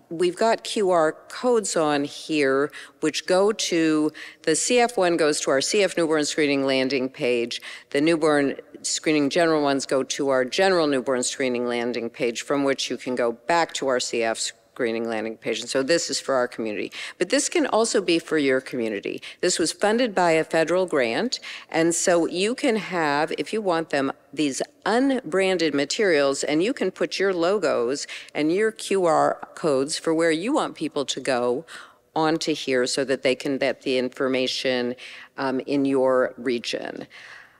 we've got QR codes on here, which go to the CF1 goes to our CF newborn screening landing page. The newborn screening general ones go to our general newborn screening landing page, from which you can go back to our CF screening landing page. And so this is for our community. But this can also be for your community. This was funded by a federal grant. And so you can have, if you want them, these unbranded materials and you can put your logos and your QR codes for where you want people to go onto here so that they can get the information um, in your region.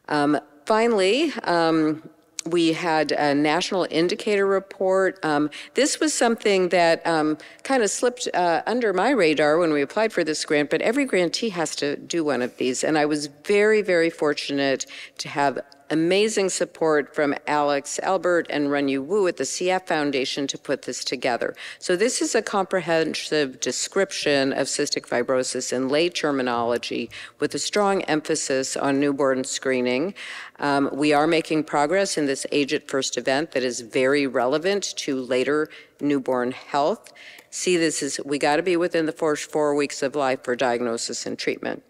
Um, finally, um, we had a national indicator report. Um, this was something that um, kind of slipped uh, under my radar when we applied for this grant, but every grantee has to do one of these. And I was very, very fortunate to have amazing support from Alex Albert and Runyu Wu at the CF Foundation to put this together. So this is a comprehensive description of cystic fibrosis in lay terminology with a strong emphasis on newborn screening. Um, we are making progress in this Age at First event that is very relevant to later newborn health. See this is, we got to be within the first four weeks of life for diagnosis and treatment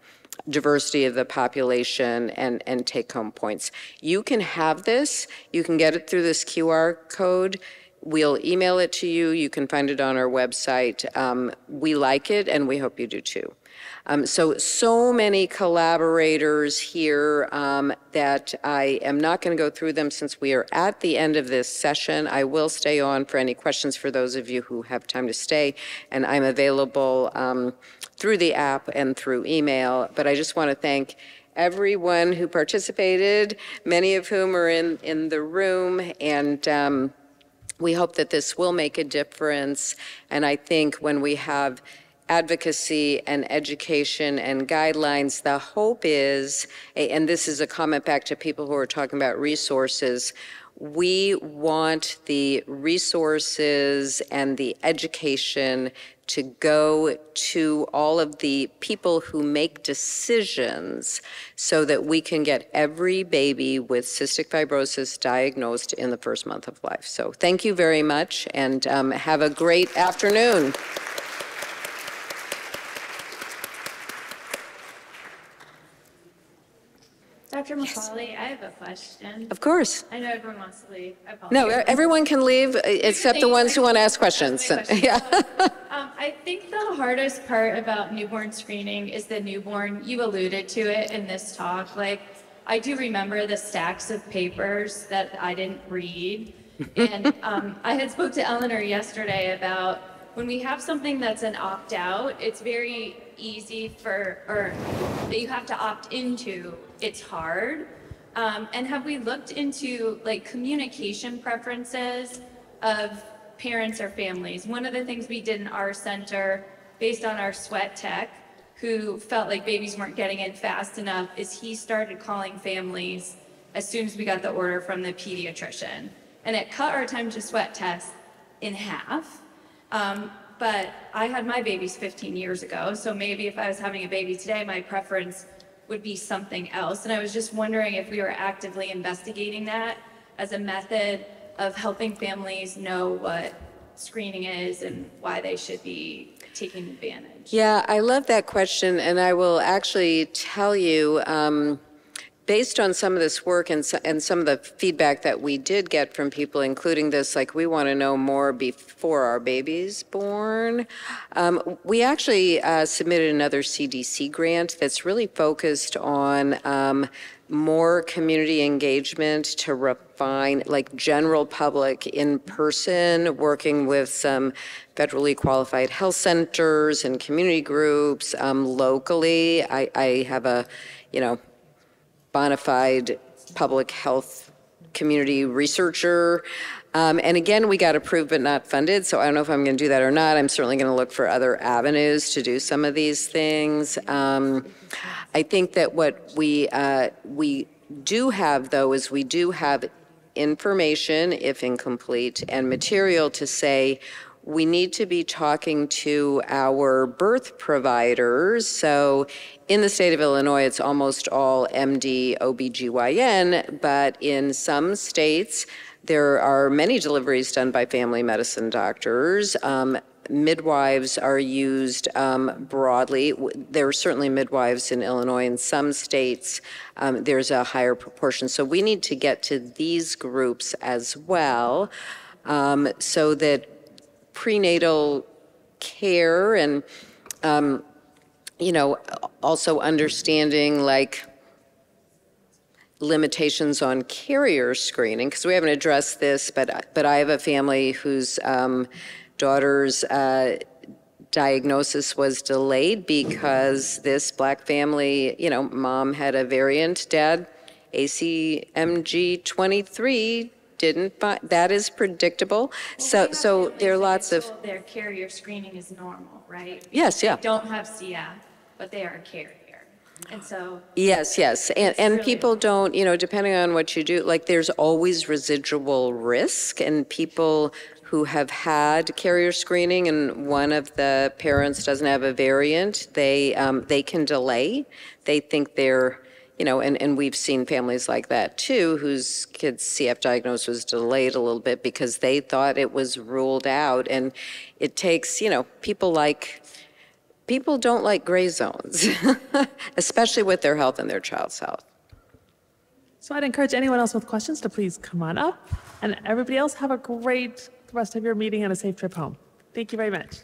diversity of the population and, and take home points. You can have this, you can get it through this QR code. We'll email it to you. You can find it on our website. Um, we like it and we hope you do too. Um, so, so many collaborators here um, that I am not going to go through them since we are at the end of this session. I will stay on for any questions for those of you who have time to stay, and I'm available um, through the app and through email. But I just want to thank everyone who participated, many of whom are in, in the room, and um, we hope that this will make a difference. And I think when we have advocacy and education and guidelines, the hope is, and this is a comment back to people who are talking about resources, we want the resources and the education to go to all of the people who make decisions so that we can get every baby with cystic fibrosis diagnosed in the first month of life. So thank you very much and um, have a great afternoon. Dr. McColley, I have a question. Of course. I know everyone wants to leave. I No, everyone can leave uh, except the ones who want to ask questions. [LAUGHS] Yeah. I think the hardest part about newborn screening is the newborn. You alluded to it in this talk. Like, I do remember the stacks of papers that I didn't read. [LAUGHS] And um, I had spoke to Ellinor yesterday about when we have something that's an opt-out, it's very easy for, or that you have to opt into, it's hard. Um, and have we looked into like communication preferences of parents or families? One of the things we did in our center, based on our sweat tech, who felt like babies weren't getting in fast enough, is he started calling families as soon as we got the order from the pediatrician. And it cut our time to sweat test in half. Um, but I had my babies 15 years ago, so maybe if I was having a baby today, my preference would be something else. And I was just wondering if we were actively investigating that as a method of helping families know what screening is and why they should be taking advantage. Yeah, I love that question, and I will actually tell you, um, based on some of this work and, and some of the feedback that we did get from people, including this, like we want to know more before our baby's born. Um, we actually uh, submitted another CDC grant that's really focused on um, more community engagement to refine, like general public in person, working with some federally qualified health centers and community groups um, locally. I, I have a, you know, bona fide public health community researcher. Um, and again, we got approved but not funded, so I don't know if I'm going to do that or not. I'm certainly going to look for other avenues to do some of these things. Um, I think that what we uh, we do have, though, is we do have information, if incomplete, and material to say we need to be talking to our birth providers. So in the state of Illinois, it's almost all MD, OBGYN, but in some states, there are many deliveries done by family medicine doctors. Um, midwives are used um, broadly. There are certainly midwives in Illinois. In some states, um, there's a higher proportion. So we need to get to these groups as well um, so that prenatal care and, um, you know, also understanding like limitations on carrier screening, because we haven't addressed this, but, but I have a family whose um, daughter's uh, diagnosis was delayed because this black family, you know, mom had a variant, dad ACMG 23 didn't, fi- that is predictable. So, so there are lots of, Their carrier screening is normal, right? Yes, yeah. They don't have CF, but they are a carrier. And so yes, yes. And, and people don't, you know, depending on what you do, like, there's always residual risk, and people who have had carrier screening and one of the parents doesn't have a variant, they, um, they can delay. They think they're, you know, and, and we've seen families like that too, whose kid's CF diagnosis was delayed a little bit because they thought it was ruled out. And it takes, you know, people like, people don't like gray zones, [LAUGHS] especially with their health and their child's health. So I'd encourage anyone else with questions to please come on up. And everybody else, have a great rest of your meeting and a safe trip home. Thank you very much.